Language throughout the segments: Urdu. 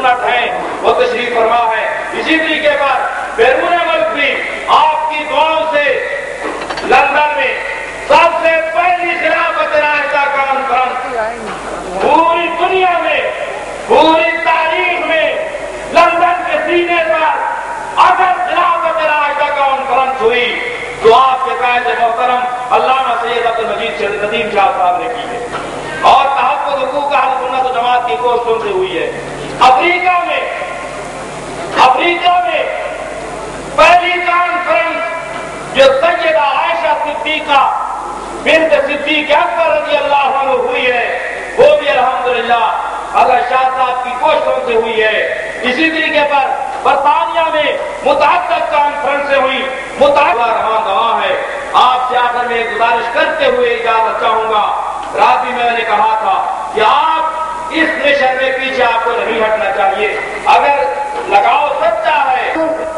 سنت ہیں، وہ تشریف فرما ہے۔ اسی طریقے پر بیرون ملک بھی آپ کی دعاؤں سے لندن میں سب سے پہلی خلافت راشدہ کانفرنس۔ پوری دنیا میں، پوری تاریخ میں لندن کے سینے پر اگر خلافت راشدہ کانفرنس ہوئی۔ تو آپ کے قائد محترم علامہ سید عبد المجید سے ندیم شاہ صاحب نے کی ہے۔ اور تحفظ حقوق کا حل سنت و جماعت کی کوششوں سے ہوئی ہے۔ افریقہ میں افریقہ میں پہلی کانفرنس جو سیدہ عائشہ صدیقہ بنت صدیق اکبر رضی اللہ عنہ ہوئی ہے، وہ بھی الحمدللہ اللہ شاہ صاحب کی کوششوں سے ہوئی ہے۔ اسی طریقے پر برطانیہ میں متعدد کانفرنسیں ہوئی۔ متعدد رحمان گواہ ہے۔ آپ سے آ کر میں گزارش کرتے ہوئے اجازت چاہوں گا۔ رات بھی میں نے کہا تھا کہ آپ اس نشن میں پیچھے آپ کو نہیں ہٹنا چاہیے۔ اگر لگاؤ سچا ہے۔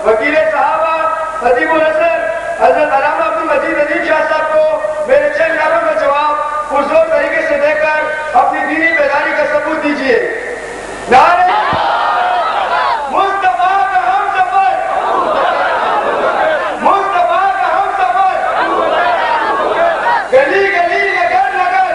وکیل صحابہ حدیب الحسن، حضرت علامہ عبد المجید ندیم شاہ صاحب کو میرے چند ناموں میں جواب پرزور طریقے سے دے کر اپنی دینی بیداری کا ثبوت دیجیے نعرے مصطفیٰ کا ہم سفر مصطفیٰ کا ہم سفر گلی گلی نگر نگر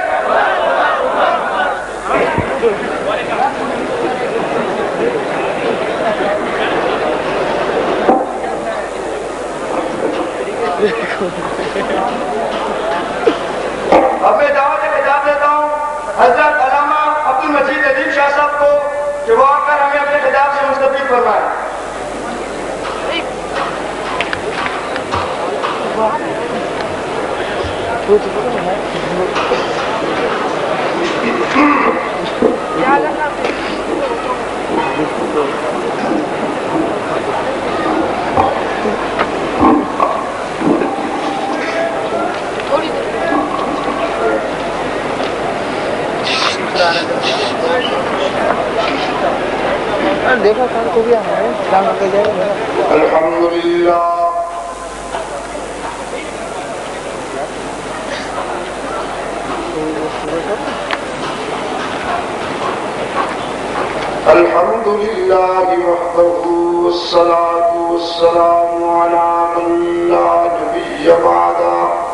اب میں دعوت خطاب دیتا ہوں، حضرت علامہ عبد المجید ندیم شاہ صاحب کو کہ وہ آ کر ہمیں اپنے خطاب سے مستفید فرمائیں دیکھا کار کو بھی الحمد للہ الحمد لله وحده والصلاة والسلام على من لا نبي بعده.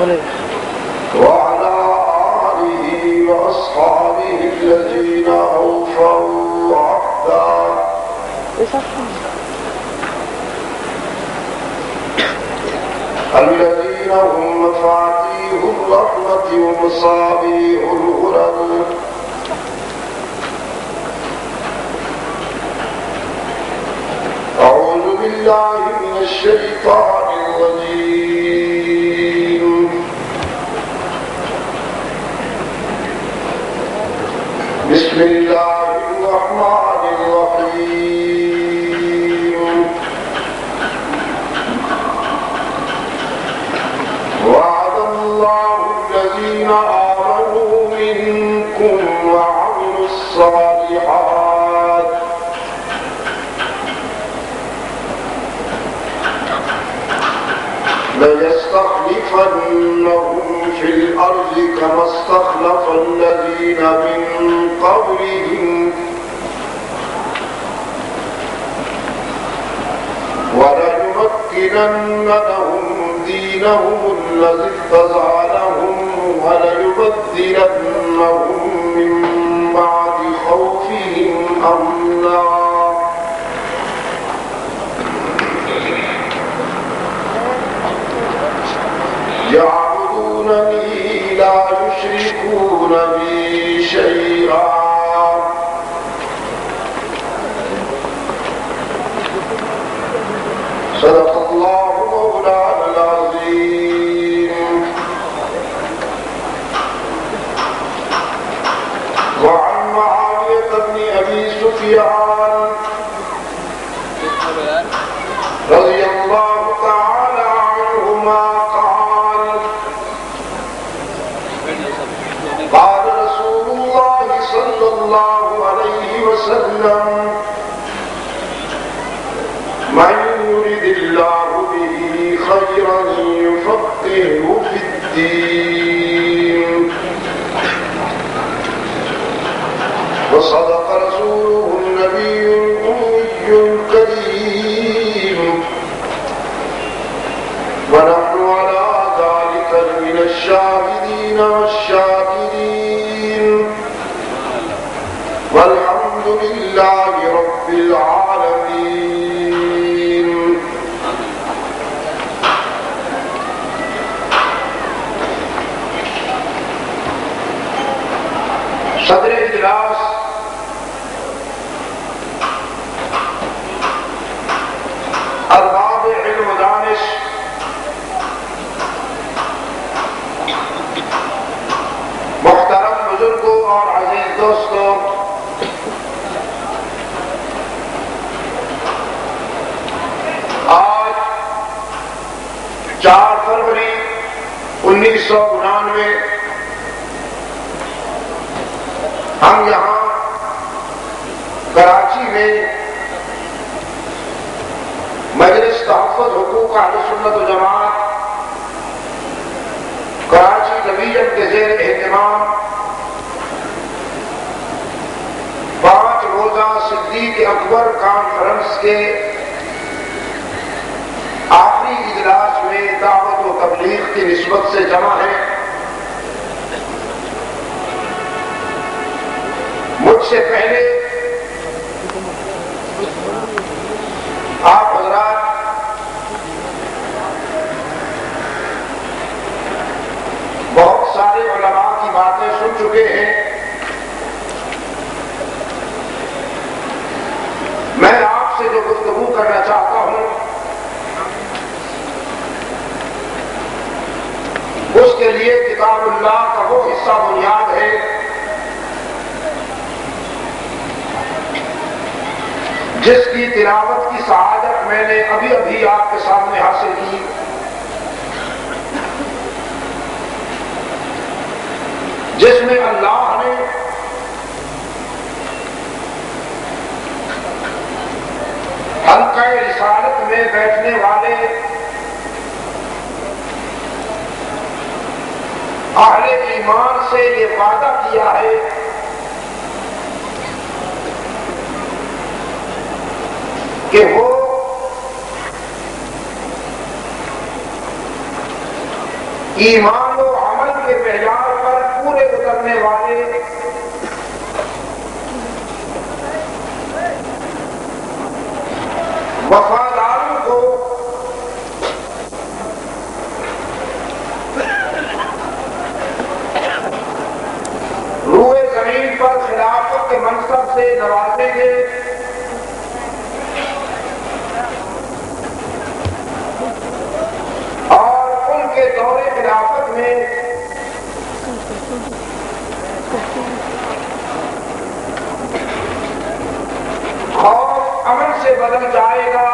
وعلى آله وأصحابه الذين أوفوا عهدا. الذين هم مفاتيح الرحمة ومصابيح الغرر أعوذ بالله من الشيطان الرجيم. بسم الله الرحمن الرحيم وعد الله الذين آمنوا منكم وعملوا الصالحات ليستخلفنهم في الأرض كما استخلف الذين من قبلهم. وليمكنن لهم دينهم الذي ارتضى لهم وليبدلنهم من بعد خوفهم أمنا. يعبدونني لا يشركون بي. شيئا صدق من يرد الله به خيرا يفقهه في الدين. وصدق العالمين صدر إجلاس انیس سو انانوے ہم یہاں کراچی میں مجلس تحفظ حقوق اہل سنت و جماعت کراچی ڈویژن کے زیر اہتمام پانچ روزہ صدیق اکبر کانفرنس کے آخری اجلاس تبلیغ کی نسبت سے جمع ہے۔ مجھ سے پہلے آپ حضرات بہت سارے علماء کی باتیں سن چکے ہیں میں آپ سے جو گفتگو کرنا چاہتا ہوں اس کے لیے کتاب اللہ کا وہ حصہ بنیاد ہے جس کی تلاوت کی سعادت میں نے ابھی ابھی آپ کے سامنے حاصل کی جس میں اللہ نے حلقہ رسالت میں بیٹھنے والے اہل ایمان سے یہ وعدہ کیا ہے؟ کہ وہ ایمان و عمل کے معیار پر پورے اترنے والے وفاداروں کو روئے زمین پر خلافت کے منصب سے نوازیں گے اور ان کے دور خلافت میں خوف امن سے بدل جائے گا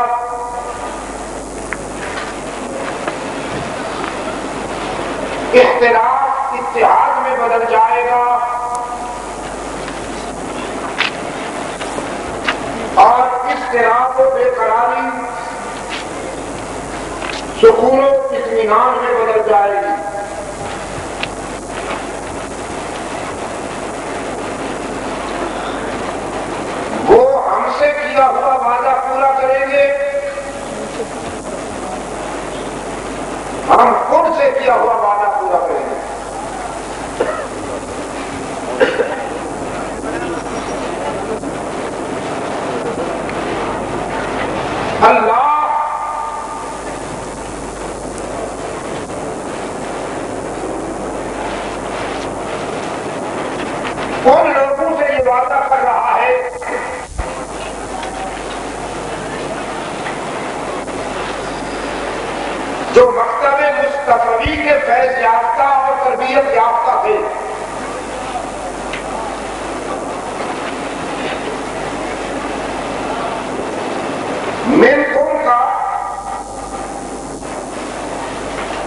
اختلاف اتحاد میں بدل جائے گا اور و بے قراری سکون و اطمینان میں بدل جائے گی۔ وہ ہم سے کیا ہوا وعدہ پورا کریں گے؟ ہم خود سے کیا ہوا وعدہ پورا کریں گے؟ اللہ ان لوگوں سے یہ وعدہ کر رہا ہے؟ جو مکتب مستفی کے فیض یافتہ اور تربیت یافتہ تھے۔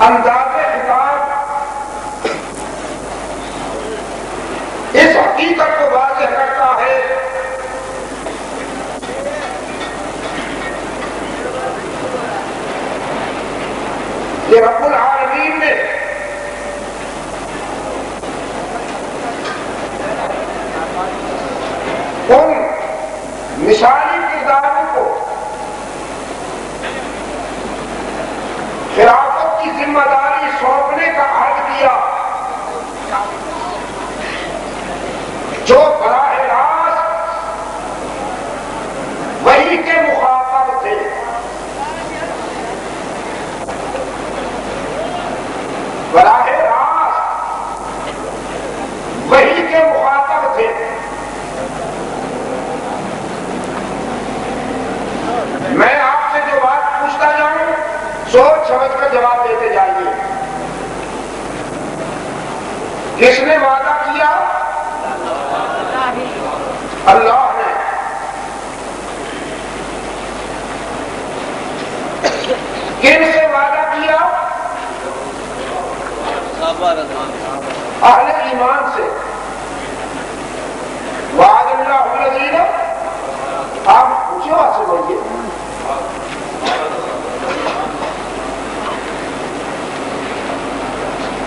انداز خطاب اس حقیقت کو واضح کرتا ہے۔ کہ رب العالمین نے ان مثالی ذمه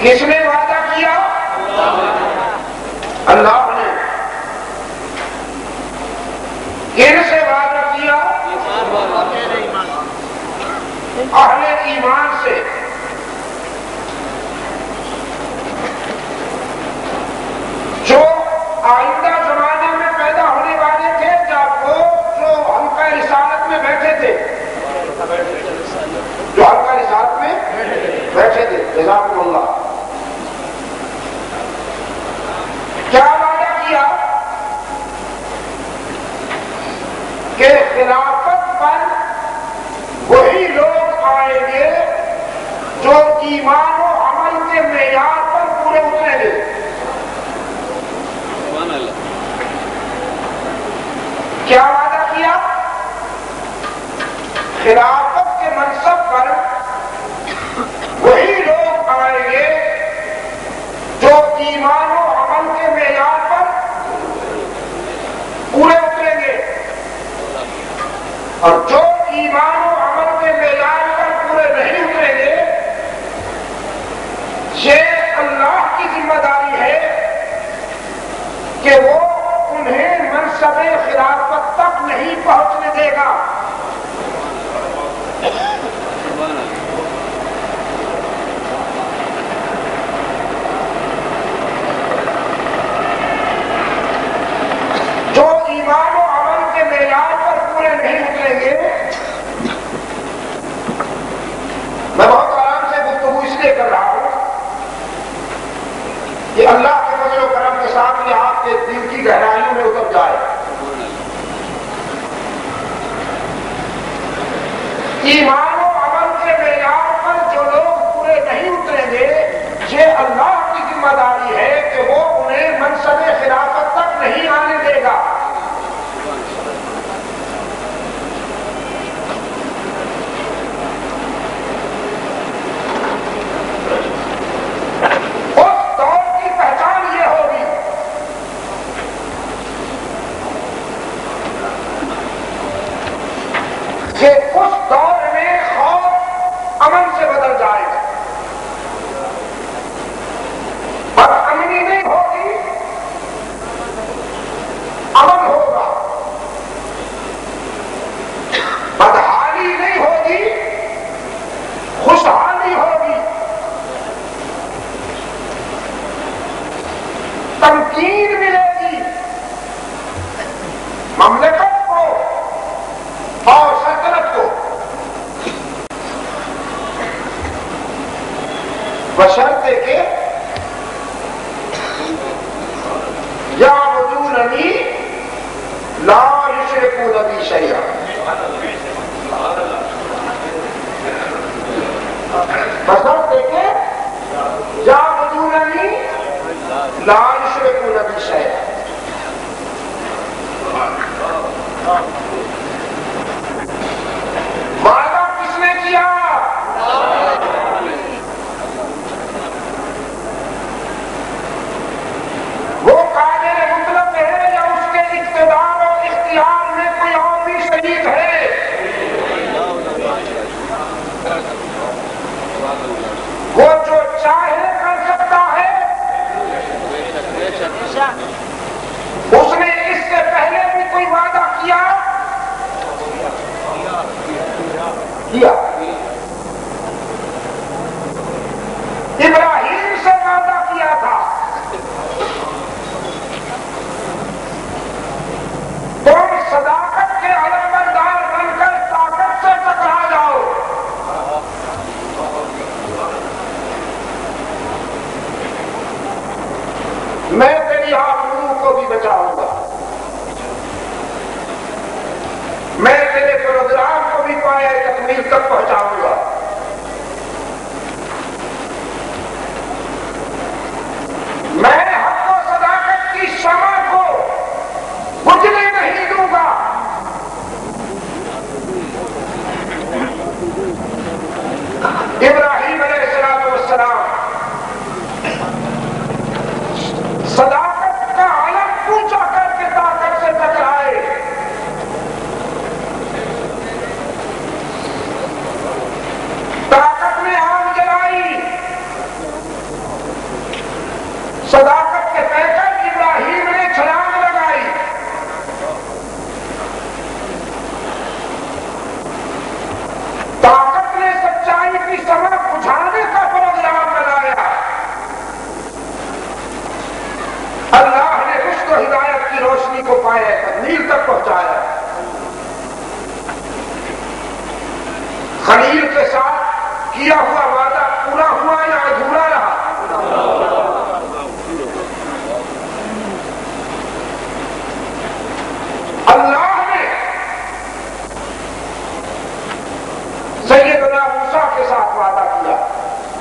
کس نے وعدہ کیا؟ اللہ نے۔ کن سے وعدہ کیا؟ اہل ایمان سے۔ جو آئندہ زمانے میں پیدا ہونے والے تھے، یا وہ جو حلقہ رسالت میں بیٹھے تھے۔ جو ہم کا رسالت میں بیٹھے تھے۔ اللہ۔ ایمان و عمل کے معیار پر پورے اترے گے کیا وعدہ کیا خلافت کے منصب پر وہی لوگ آئیں گے جو ایمان و عمل کے معیار پر پورے اتریں گے اور جو کہ اللہ کے فضل و کرم کے ساتھ یہ آپ کے دل کی گہرائیوں میں اتر جائے۔ ایمان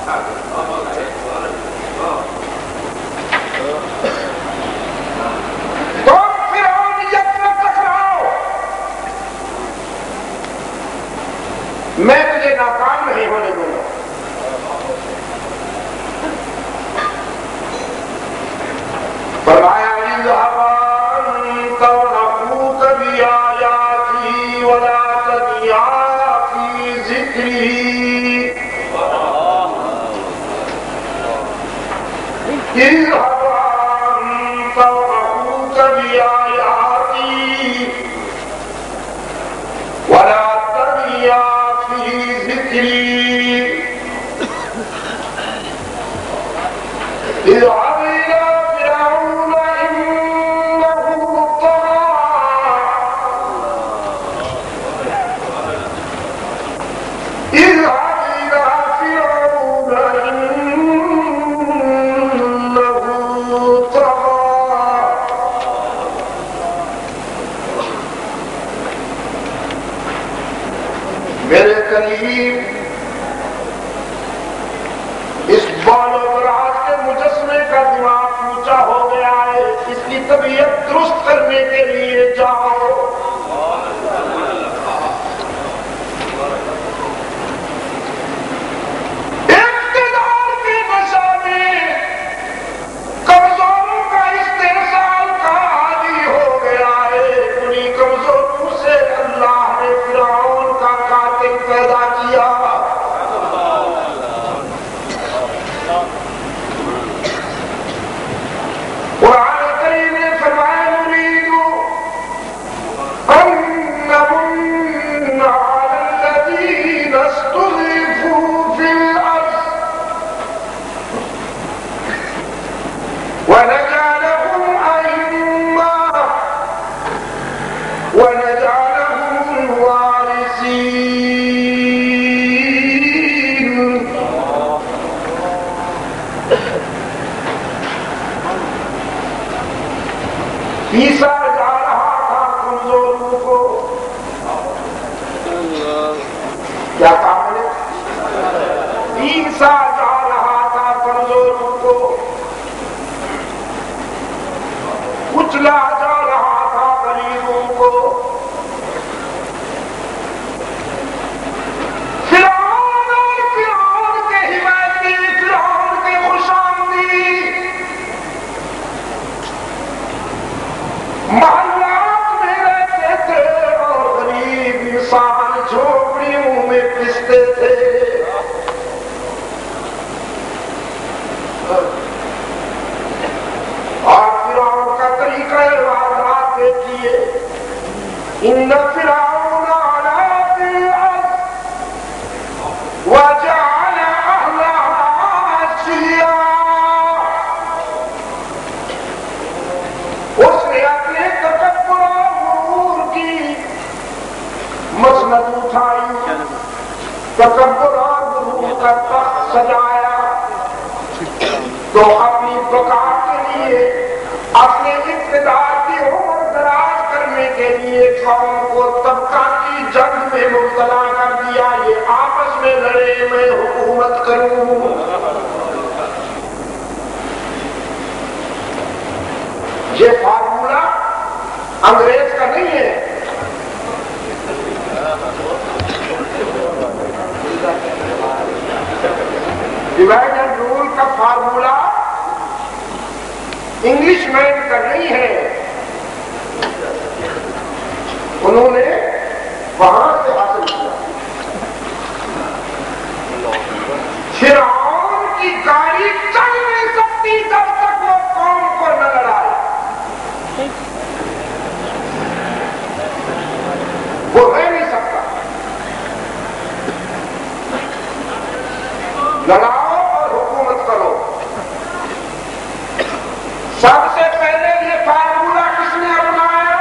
تم تکبر اور کا تخت سجایا تو اپنی بقا کے لیے، اپنے اقتدار کی عمر دراز کرنے کے لیے قوم کو طبقاتی جنگ میں مبتلا کر دیا، یہ آپس میں لڑے، میں حکومت کروں۔ یہ فارمولہ انگریز کا نہیں ہے ڈیوائڈ اینڈ رول کا فارمولہ انگلش مین کا نہیں ہے۔ انہوں نے وہاں سے حاصل کیا۔ فرعون کی گاڑی چل نہیں سکتی جب تک وہ قوم کو نہ لڑائے وہ رہ نہیں سکتا۔ لڑاؤ اور حکومت کرو سب سے پہلے یہ فارمولہ کس نے اپنایا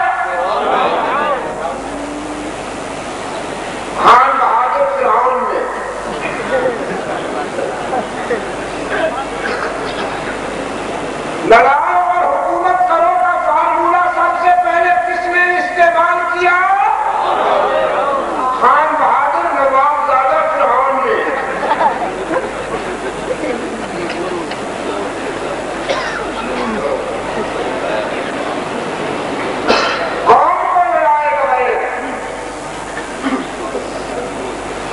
خان بہادر فرعون نے لڑاؤ اور حکومت کرو کا فارمولہ سب سے پہلے کس نے استعمال کیا خان بہادر نواب زادہ فرعون نے قوم کو لڑائے بغیر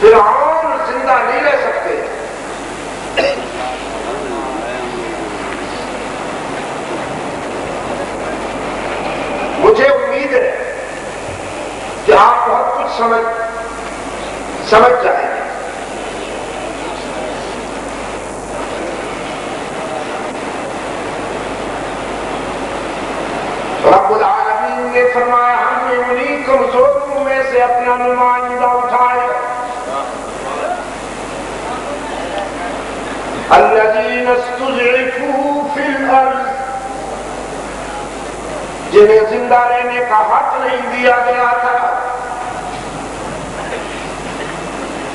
فرعون زندہ نہیں رہ سکتے مجھے امید ہے کہ آپ بہت کچھ سمجھ سمجھ جائیں گے رب العالمین نے فرمایا، ہم نے انہیں کمزوروں میں سے اپنا نمائندہ اٹھایا۔ الذین استضعفوا فی الارض، جنہیں زندہ رہنے کا حق نہیں دیا گیا تھا۔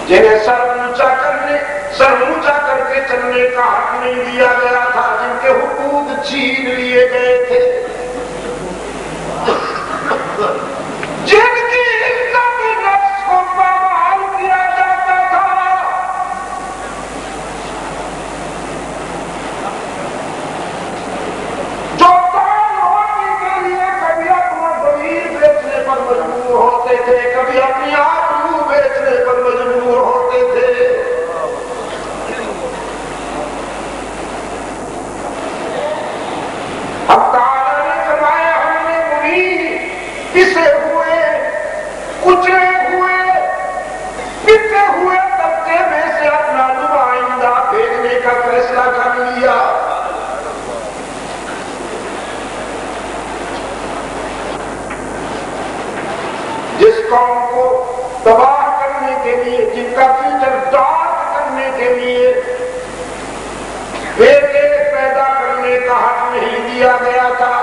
جنہیں سر اونچا کرنے سر اونچا کر کے چلنے کا حق نہیں دیا گیا تھا، جن کے حقوق چھین لیے گئے تھے۔ پتے ہوئے طبقے میں سے اپنا نمائندہ بھیجنے کا فیصلہ کر لیا۔ جس قوم کو تباہ کرنے کے لیے، جن کا فیوچر ڈارک کرنے کے لیے بیٹے پیدا کرنے کا حق نہیں دیا گیا تھا،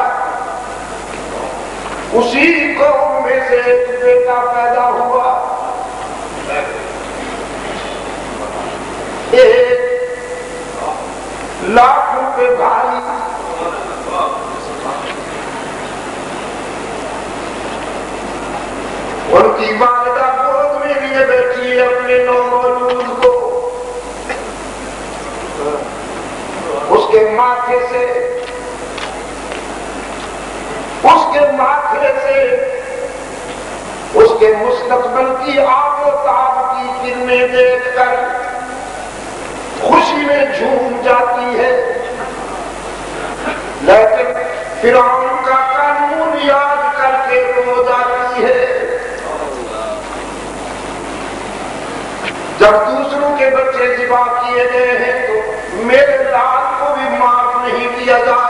اسی قوم میں سے ایک بیٹا پیدا ہوا ایک لاکھوں کے بھائی ان کی والدہ گود میں لیے بیٹھی ہے اپنے نومولود کو۔ اس کے ماتھے سے اس کے ماتھے سے اس کے مستقبل کی آب و تاب کی کرنیں دیکھ کر میں جھوم جاتی ہے۔ لیکن فرعون کا قانون یاد کر کے رو جاتی ہے۔ جب دوسروں کے بچے ذبح کیے گئے ہیں تو میرے لال کو بھی معاف نہیں کیا جائے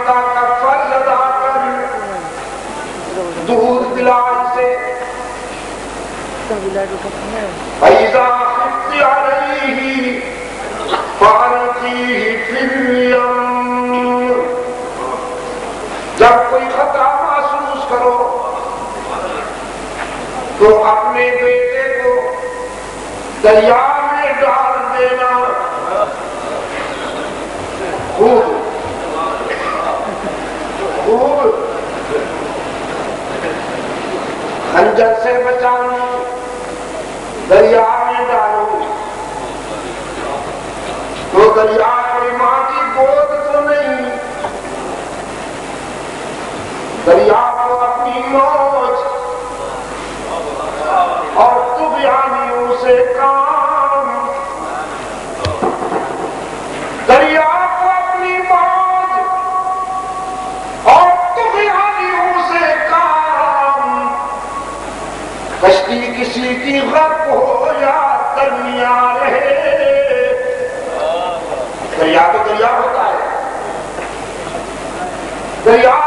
فإذا خفت عليه فألقيه في جب کوئی خطا محسوس کرو، تو اپنے بیٹے کو دریا میں ڈال دینا۔ خوب خوب خنجر سے بچانا۔ دریا میں ڈالو تو دریا اپنی ماں کی گود تو نہیں۔ دریا کو اپنی موج اور تم یعنی اسے کام They are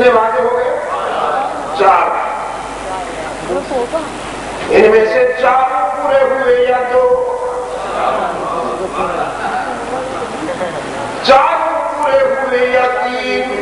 کتنے وعدے ہو گئے؟ چار۔ ان میں سے چار پورے ہوئے یا دو؟ چار پورے ہوئے یا تین؟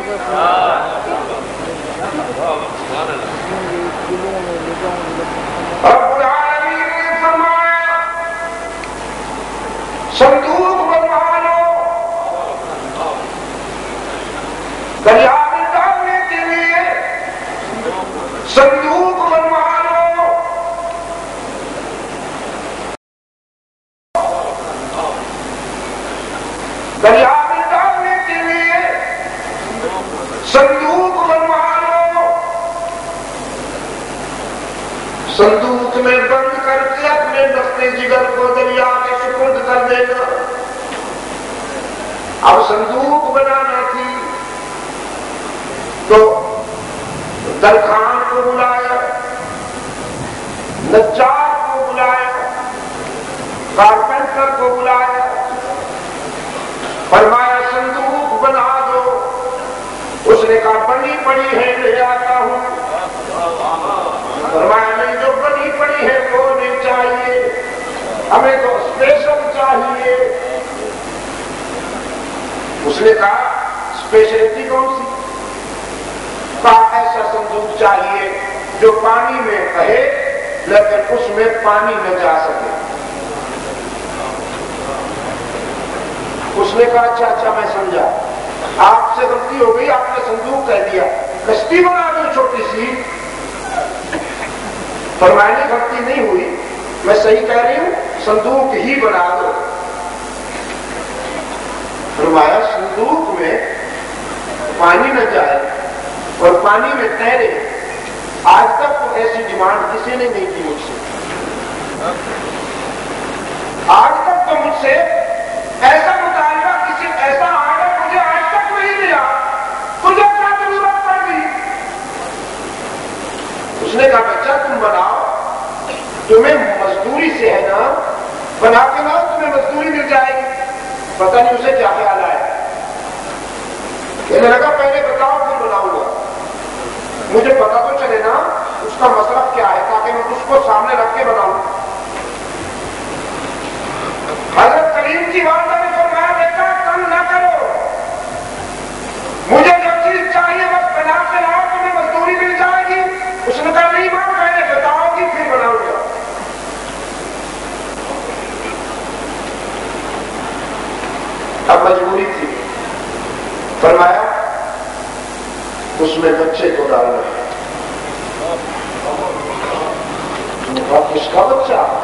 کس کا بچہ؟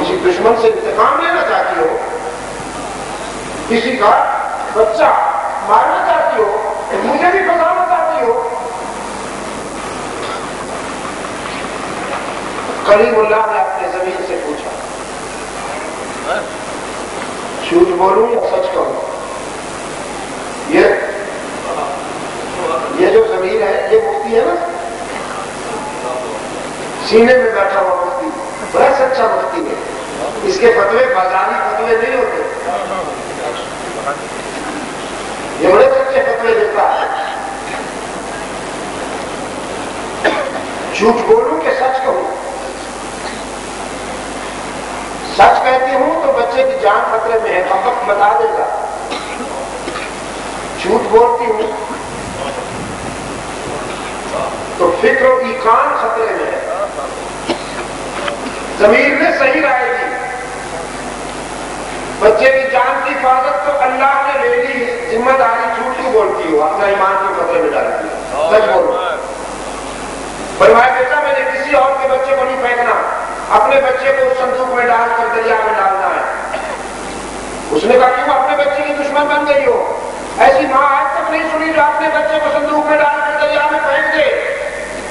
کسی دشمن سے انتقام لینا چاہتی ہو؟ کسی کا بچہ مارنا چاہتی ہو؟ مجھے بھی پھنسانا چاہتی ہو؟ کریم اللہ نے اپنے زمین سے پوچھا۔ جھوٹ بولوں یا سچ کہوں؟ یہ یہ جو زمین ہے، یہ مفتی ہے نا؟ سینے میں بیٹھا ہوا مفتی، بڑا سچا مفتی ہے۔ اس کے فتوے بازاری فتوے نہیں ہوتے۔ یہ بڑے سچے فتوے دیتا ہے۔ جھوٹ بولوں کہ سچ کہوں؟ سچ کہتی ہوں تو بچے کی جان خطرے میں ہے ہم وقت بتا دے گا جھوٹ بولتی ہوں تو فکر و ایقان خطرے میں ہے زمین نے صحیح رائے دی۔ بچے کی جان کی حفاظت تو اللہ نے لے لی ذمہ داری جھوٹ کیوں بولتی ہو؟ اپنا ایمان کو خطرے میں ڈال دیا۔ سچ بولو۔ فرمایا بیٹا میں نے کسی اور کے بچے کو نہیں پھینکنا۔ اپنے بچے کو اس صندوق میں ڈال کر دریا میں ڈالنا ہے۔ اس نے کہا کیوں اپنے بچے کی دشمن بن گئی ہو؟ ایسی ماں آج تک نہیں سنی جو اپنے بچے کو صندوق میں ڈال کر دریا میں پھینک دے۔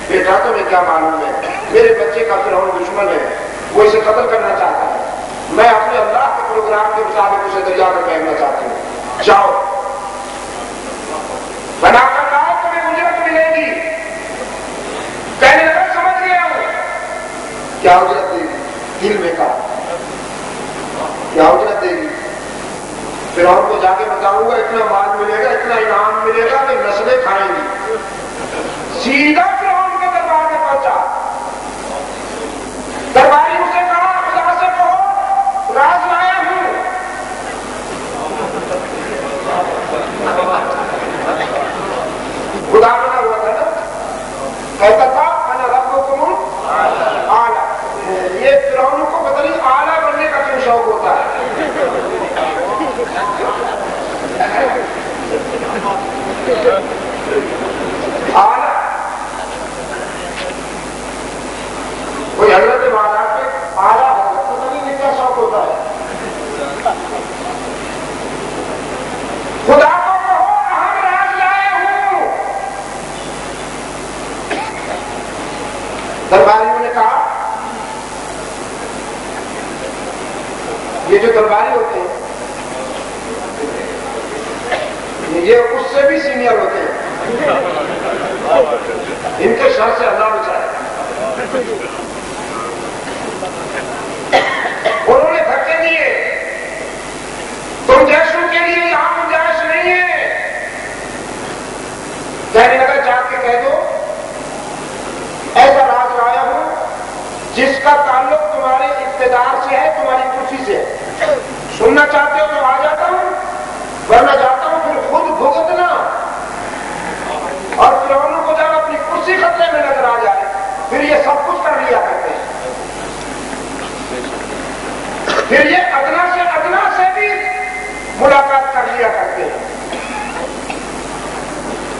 بیٹا تمہیں کیا معلوم ہے؟ میرے بچے کا فرعون دشمن ہے وہ اسے قتل کرنا چاہتا ہے۔ میں اپنے اللہ کے پروگرام کے مطابق اسے دریا میں پھینکنا چاہتی ہوں۔ جاؤ۔ بنا کر لاؤ، تمہیں اجرت ملے گی۔ کہنے لگا سمجھ گیا ہوں۔ کیا اجرت دے گی دل میں کہا۔ کیا اجرت دے گی پھر اور کو جا کے بتاؤں گا، اتنا مال ملے گا، اتنا انعام ملے گا کہ نسلیں کھائیں گی۔ سیدھا فرعون کے دربار میں پہنچا درباری اسے کہا خدا سے کہو، راز لایا ہوں۔ خدا بنا ہوا تھا نا؟ کہتا تھا، انا رب ربکم اعلی یہ فرعون کو پتہ نہیں اعلی بننے کا کیوں شوق ہوتا ہے اعلی کوئی حضرت والا پہ اعلی حضرت، پتہ نہیں یہ کیا شوق ہوتا ہے۔ خدا کو کہو ہم راز لائے ہوں۔ درباریوں نے کہا، یہ جو درباری ہوتے ہیں، یہ اس سے بھی سینئر ہوتے ہیں۔ ان کے شر سے اللہ بچائے انہوں نے دھکے دیے تم جیسوں کے لیے یہاں گنجائش نہیں ہے۔ کہنے لگا، جا کے کہہ دو۔ ایسا راز لایا ہوں جس کا تعلق تمہارے اقتدار سے ہے، تمہاری کرسی سے ہے۔ سننا چاہتے ہو تو آ جاتا ہوں، ورنہ جاتا ہوں پھر خود بھگتنا۔ اور فرعونوں کو جب اپنی کرسی خطرے میں نظر آ جائے، پھر یہ سب کچھ کر لیا کرتے ہیں۔ پھر یہ ادنا سے ادنا سے بھی ملاقات کر لیا کرتے ہیں۔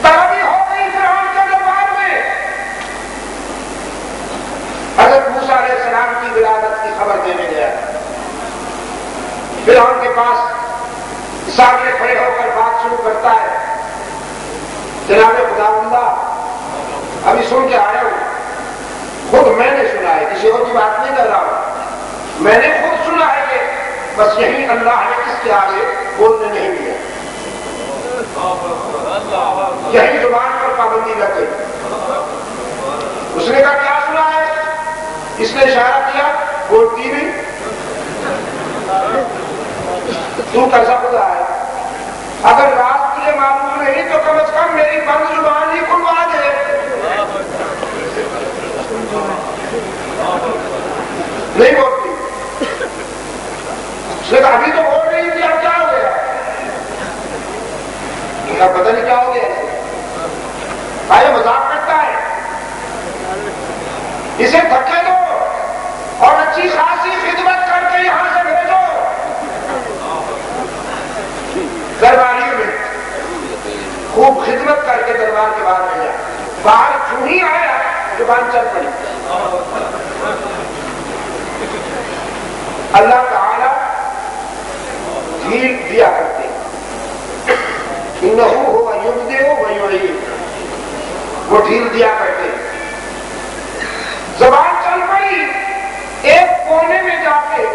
ترابی ہو گئی فرعون کے دربار میں۔ حضرت موسیٰ علیہ السلام کی ولادت کی خبر دینے گیا۔ فرعون کے پاس سامنے کھڑے ہو کر بات شروع کرتا ہے۔ جناب خدا بندہ، ابھی سن کے آیا ہوں خود میں نے سنا ہے، کسی اور کی بات نہیں کر رہا ہوں۔ میں نے خود سنا ہے کہ بس یہی اللہ نے اس کے آگے بولنے نہیں دیا یہی زبان پر پابندی لگ گئی۔ اس نے کہا، کیا سنا ہے؟ اس نے اشارہ کیا، بولتی بھی۔ تو کیسا خدا ہے۔ اگر رات تجھے معلوم نہیں تو کم از کم میری بند زبان ہی کھلوا دے۔ نہیں بولتی۔ اس نے کہا، ابھی تو بول رہی تھی اب کیا ہو گیا کہا پتہ نہیں کیا ہو گیا؟ کہا مذاق کرتا ہے۔ اسے دھکے دو اور اچھی خاصی خدمت کر کے یہاں سے بھیجو۔ درباریوں میں خوب خدمت کر کے دربار کے باہر بھیجا باہر کیوں ہی آیا؟ زبان چل پڑی۔ اللہ تعالی ڈھیل دیا کرتے انہو ہو یبدے ہو وہ ڈھیل دیا کرتے زبان چل پڑی ایک کونے میں جا کے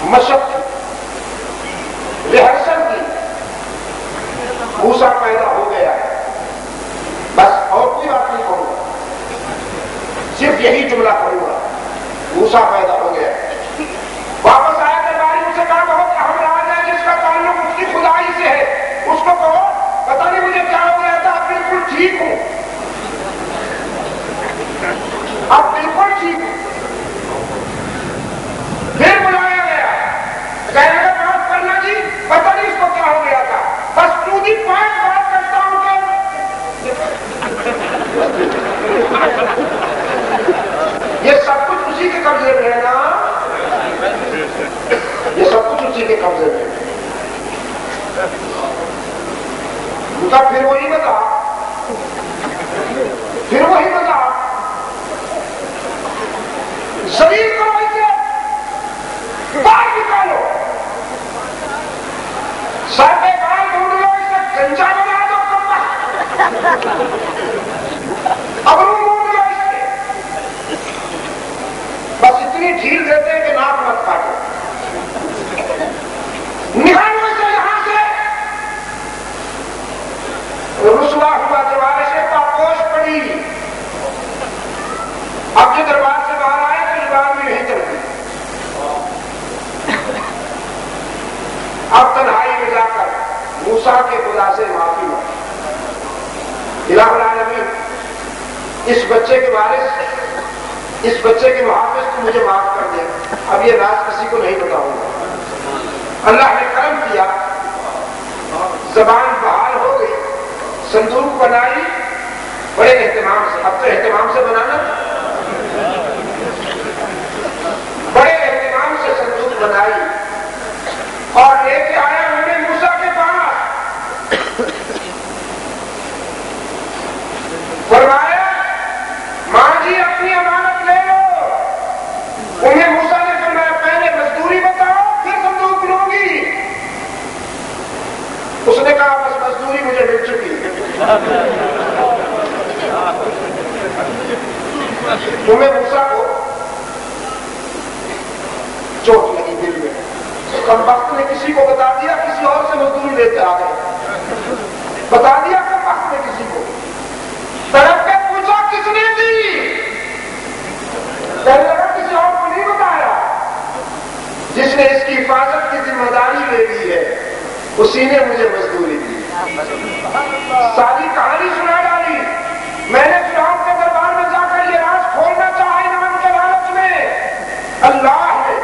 مشق ریہرسل کی، بھوسا پیدا ہو گیا ہے۔ بس اور کوئی بات نہیں کہوں گا۔ صرف یہی جملہ پڑوں گا۔ بھوسا پیدا ہو گیا ہے۔ واپس آیا درباری ان سے کہا بہت اہم راز ہے جس کا تعلق اس کی خدائی سے ہے اس کو کہو پتا نہیں مجھے کیا ہو گیا تھا بالکل ٹھیک ہوں اب بالکل ٹھیک ہوں پھر بلایا گیا۔ کہنے کا بات کرنا جی پتا نہیں اس کو کیا ہو گیا تھا۔ بس ٹو دی پوائنٹ بات کرتا ہوں کہ یہ سب کچھ اسی کے قبضے میں ہے نا۔ یہ سب کچھ اسی کے قبضے میں ہے۔ ان کا پھر وہی بتا پھر وہی بتا زمین کرو اسے باہر نکالو۔ سر پہ بال ڈھونڈ لو اسے گنجا بنا دو کمبا اب ڈھونڈ لو اس سے بس اتنی ڈھیل دیتے ہیں کہ ناک مت کاٹو نکالو اسے یہاں سے رسوا ہوا دربار سے پاپوش پڑی اب جو دربار سے باہر آئے تو زبان میں نہیں چل گئی اب تنہائی میں جا کر موسا کے خدا سے معافی مانگی الہ العالمین اس بچے کے وارث اس بچے کے محافظ کو مجھے معاف کر دیں اب یہ راز کسی کو نہیں بتاؤں گا۔ اللہ نے کرم کیا۔ زبان بحال ہو گئی۔ صندوق بنائی۔ بڑے اہتمام سے۔ اب تو اہتمام سے بنانا۔ بڑے اہتمام سے صندوق بنائی۔ اور لے کے آیا انہوں نے موسا کے پاس فرمایا ماں جی اپنی امانت لے لو انہیں موسا نے فرمایا پہلے مزدوری بتاؤ پھر صندوق لوں گی اس نے کہا بس مزدوری مجھے مل چکی تمہیں موسا کو چوٹ لگی دل میں کم وقت نے کسی کو بتا دیا کسی اور سے مزدوری لیتے آ گئے بتا دیا کم وقت نے کسی کو طرف کے پوچھا کس نے دی لگا کسی اور کو نہیں بتایا جس نے اس کی حفاظت کی ذمہ داری لے لی ہے اسی نے مجھے مزدوری ساری کہانی سنا ڈالی۔ میں نے فرام کے دربار میں جا کر یہ راز کھولنا چاہا انعام کے لالچ میں۔ اللہ نے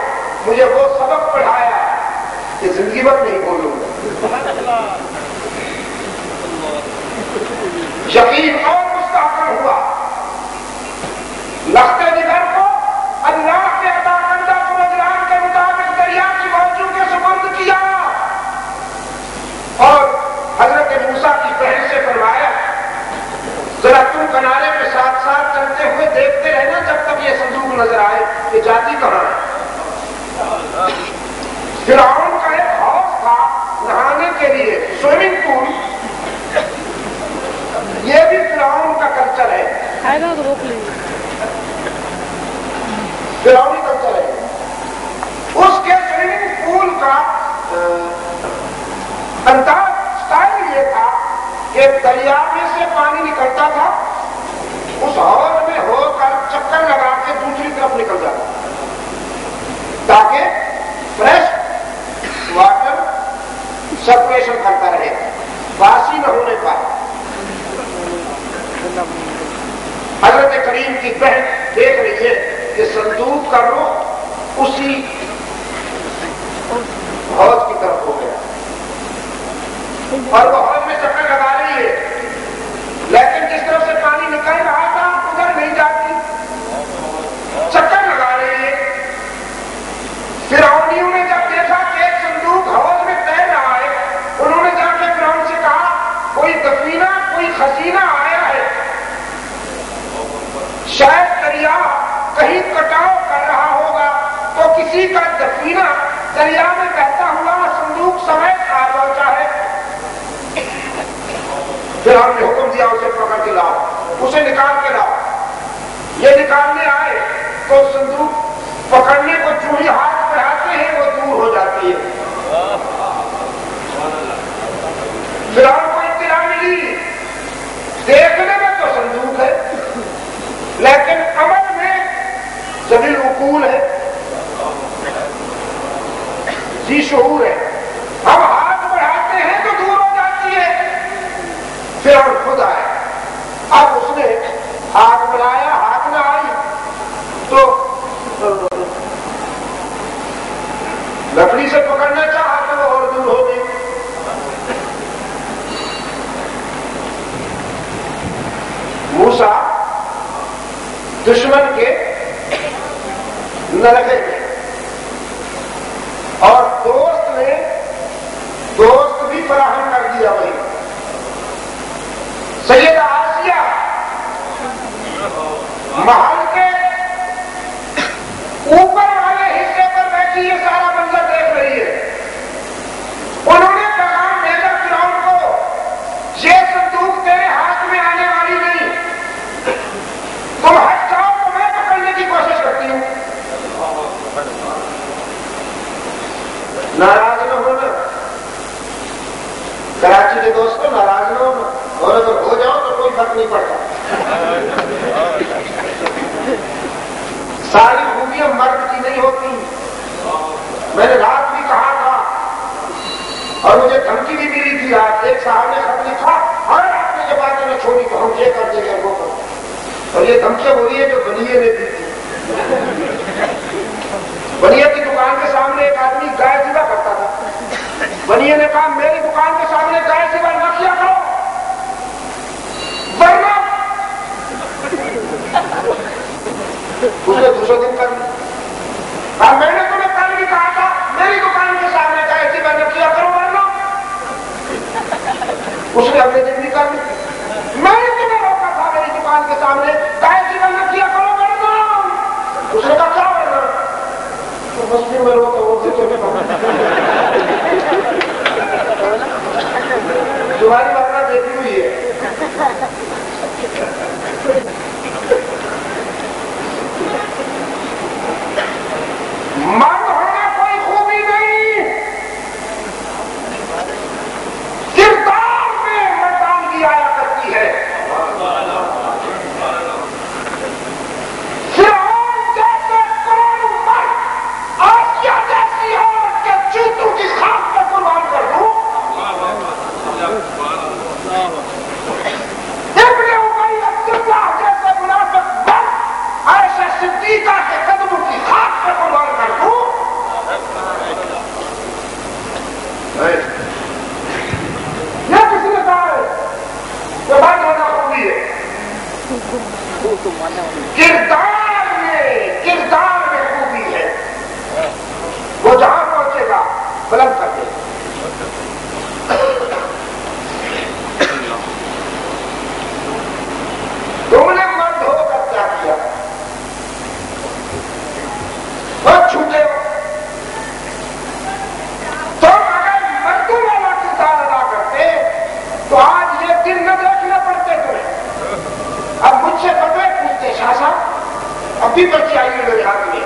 مجھے وہ سبق پڑھایا۔ کہ زندگی بھر نہیں بولوں گا۔ یقین اور مستحکم ہوا۔ لختے صندوق نظر آئے کہ جاتی کہاں ہے؟ فرعون کا ایک ہاؤس تھا نہانے کے لیے سوئمنگ پول یہ بھی فرعون کا کلچر ہے۔ فرعونی کلچر ہے۔ اس کے سوئمنگ پول کا انداز اسٹائل یہ تھا کہ دریا میں سے پانی نکلتا تھا اس ہور میں ہو کر نکل جاتا تاکہ فریش واٹر سرکولیشن کرتا رہے۔ باسی نہ ہونے پائے حضرت کریم کی بہن دیکھ رہی ہے کہ صندوق کا رخ اسی حوض کی طرف ہو گیا۔ اور وہ حوض میں چکر لگا رہی ہے۔ لیکن جس طرف سے پانی نکل رہا تھا ادھر نہیں جاتی چکر لگا رہی ہے فرعونیوں نے جب دیکھا کہ ایک صندوق حوض میں تیر رہا ہے انہوں نے جا کے فرعون سے کہا کوئی دفینہ کوئی خزینہ آیا ہے شاید دریا کہیں کٹاؤ کر رہا ہوگا تو کسی کا دفینہ دریا میں بہتا ہوا صندوق سمیت آ پہنچا ہے پھر ہم نے حکم دیا اسے پکڑ کے لاؤ اسے نکال کے لاؤ۔ یہ نکالنے آئے تو صندوق پکڑنے کو جو ہی ہاتھ بڑھاتے ہیں وہ دور ہو جاتی ہے۔ پھر کو اطلاع ملی۔ دیکھنے میں تو صندوق ہے، لیکن عمل میں زمین اقول ہے۔ جی شعور ہے۔ ہم ہاتھ بڑھاتے ہیں تو دور ہو جاتی ہے۔ پھر ہم خود آئے اب اس نے ہاتھ بڑھایا ہاتھ نہ آئی تو لکڑی سے پکڑنا چاہا تو وہ اور دور ہو گئی موسا دشمن کے نرگے میں۔ اور دوست نے دوست بھی فراہم کر دیا وہی سید آسیہ محل کے اوپر ناراض نہ ہونا۔ کراچی کے دوستوں، ناراض نہ ہونا۔ اور اگر ہو جاؤ تو کوئی فرق نہیں پڑتا۔ ساری خوبیاں مرد کی نہیں ہوتی۔ میں نے رات بھی کہا تھا اور مجھے دھمکی بھی ملی تھی۔ رات ایک صاحب نے خط لکھا، ہر آپ نے جب میں چھوڑی تو ہم یہ کر دیں گے وہ اور یہ دھمکیاں رہی ہے جو بنیے نے دی تھی بنیا کی دکان کے سامنے ایک آدمی گائے جدا بنی نے کہا، میری دکان کے سامنے گائے سے بار نقشہ کرو۔ دوسرے دوسرے دن کر ہاں، میں نے تمہیں کل بھی کہا تھا، میری دکان کے سامنے گائے سے بار نقشہ کرو ورنہ اس نے دن بھی کر لی میں نے تمہیں روکا تھا، میری دکان کے سامنے گائے سے بار نقشہ کرو ورنہ اس نے کہا کیا ورنہ مسلم میں روکا، وہ تمہاری مانا بیٹی ہوئی ہے ماں کردار میں کردار میں خوبی ہے۔ وہ جہاں پہنچے گا بلند کر دے۔ گا کاپی پرچی آئی میرے ہاتھ میں۔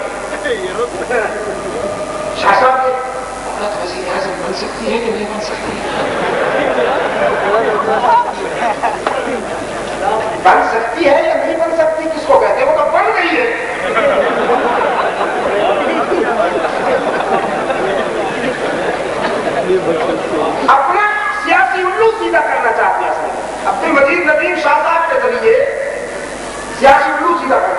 شاہ صاحب نے عورت وزیر اعظم بن سکتی ہے کہ نہیں بن سکتی؟ بن سکتی ہے یا نہیں بن سکتی؟ کس کو کہتے ہیں؟ وہ تو بن گئی ہے۔ اپنا سیاسی الو سیدھا کرنا چاہتے ہیں۔ اپنے وزیر ندیم شاہ صاحب کے ذریعے سیاسی الو سیدھا کرنا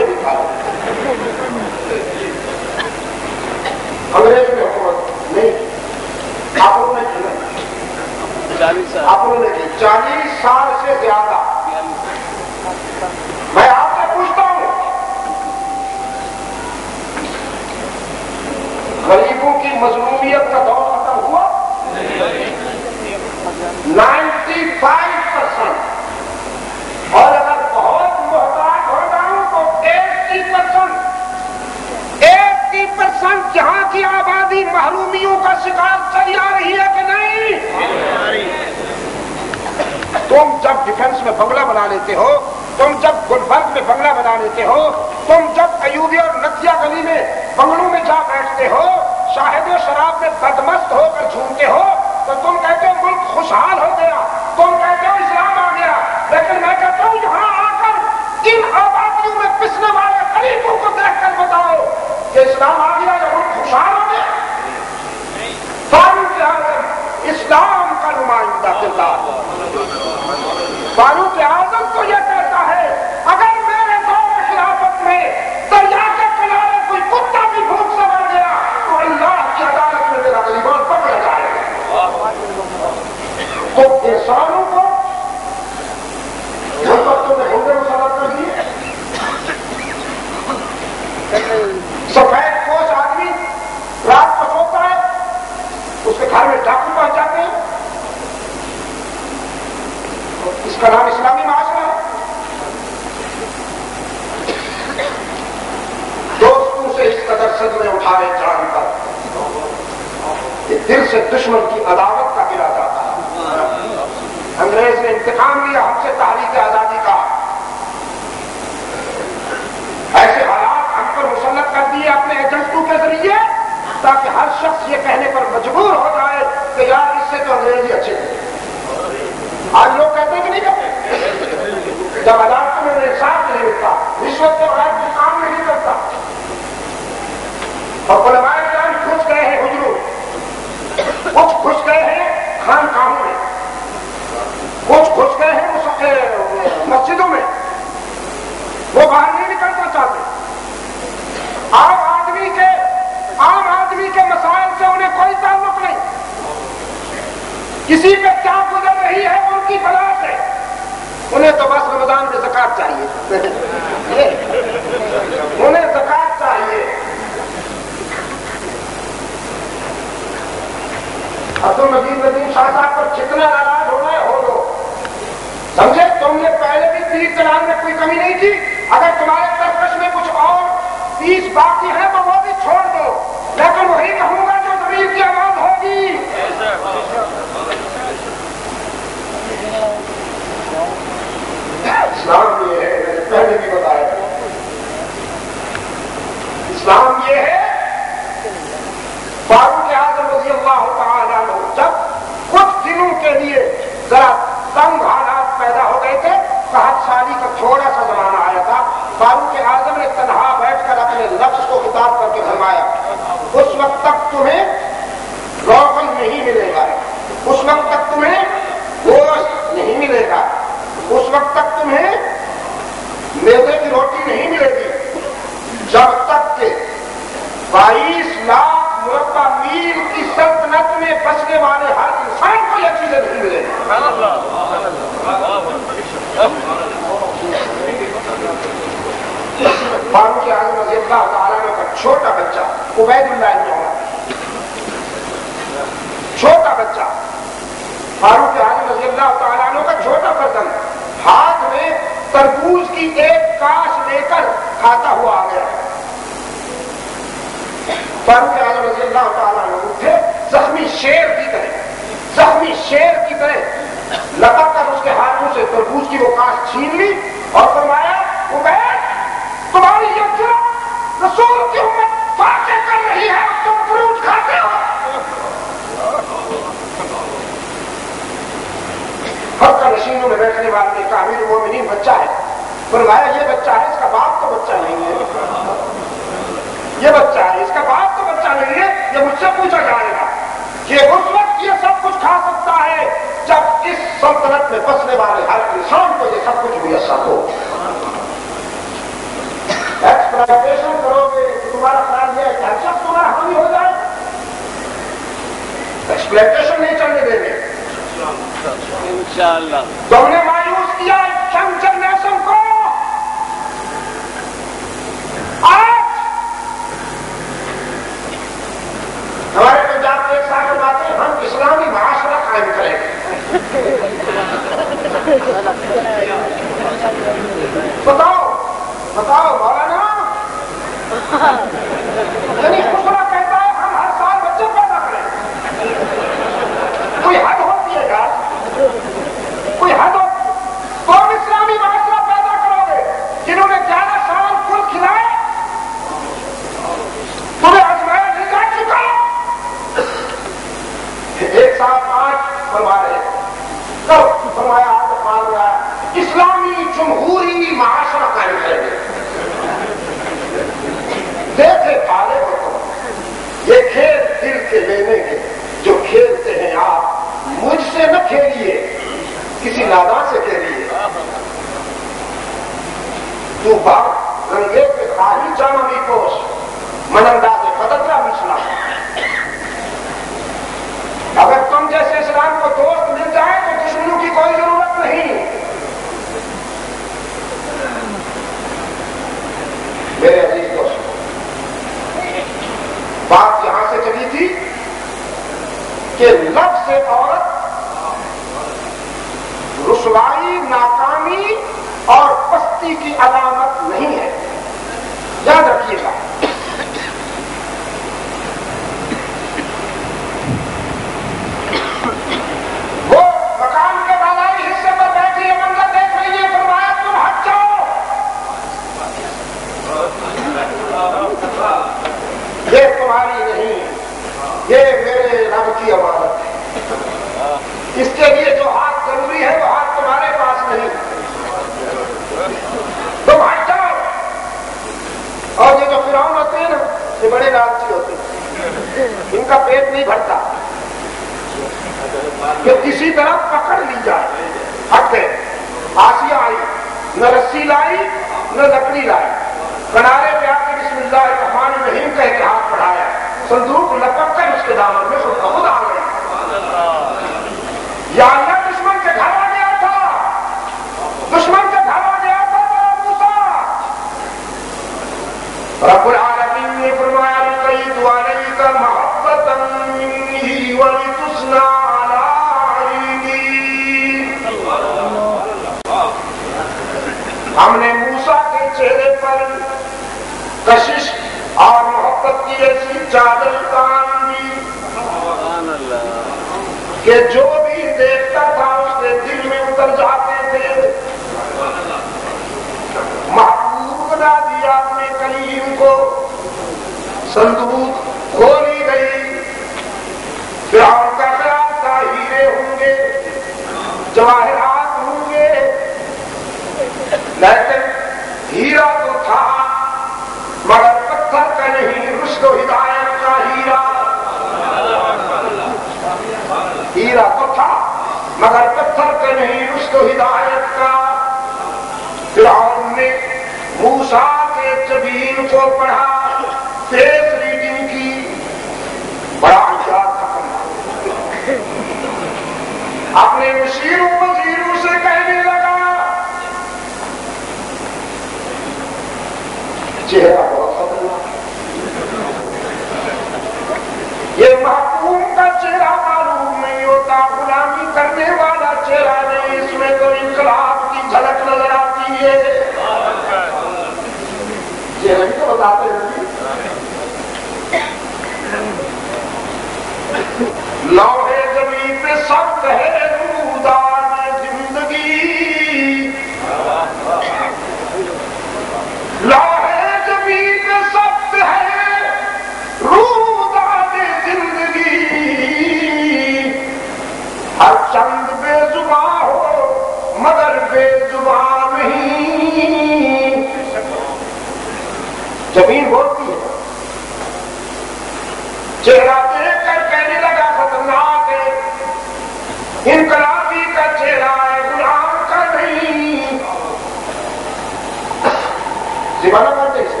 زبانہ کرتے سے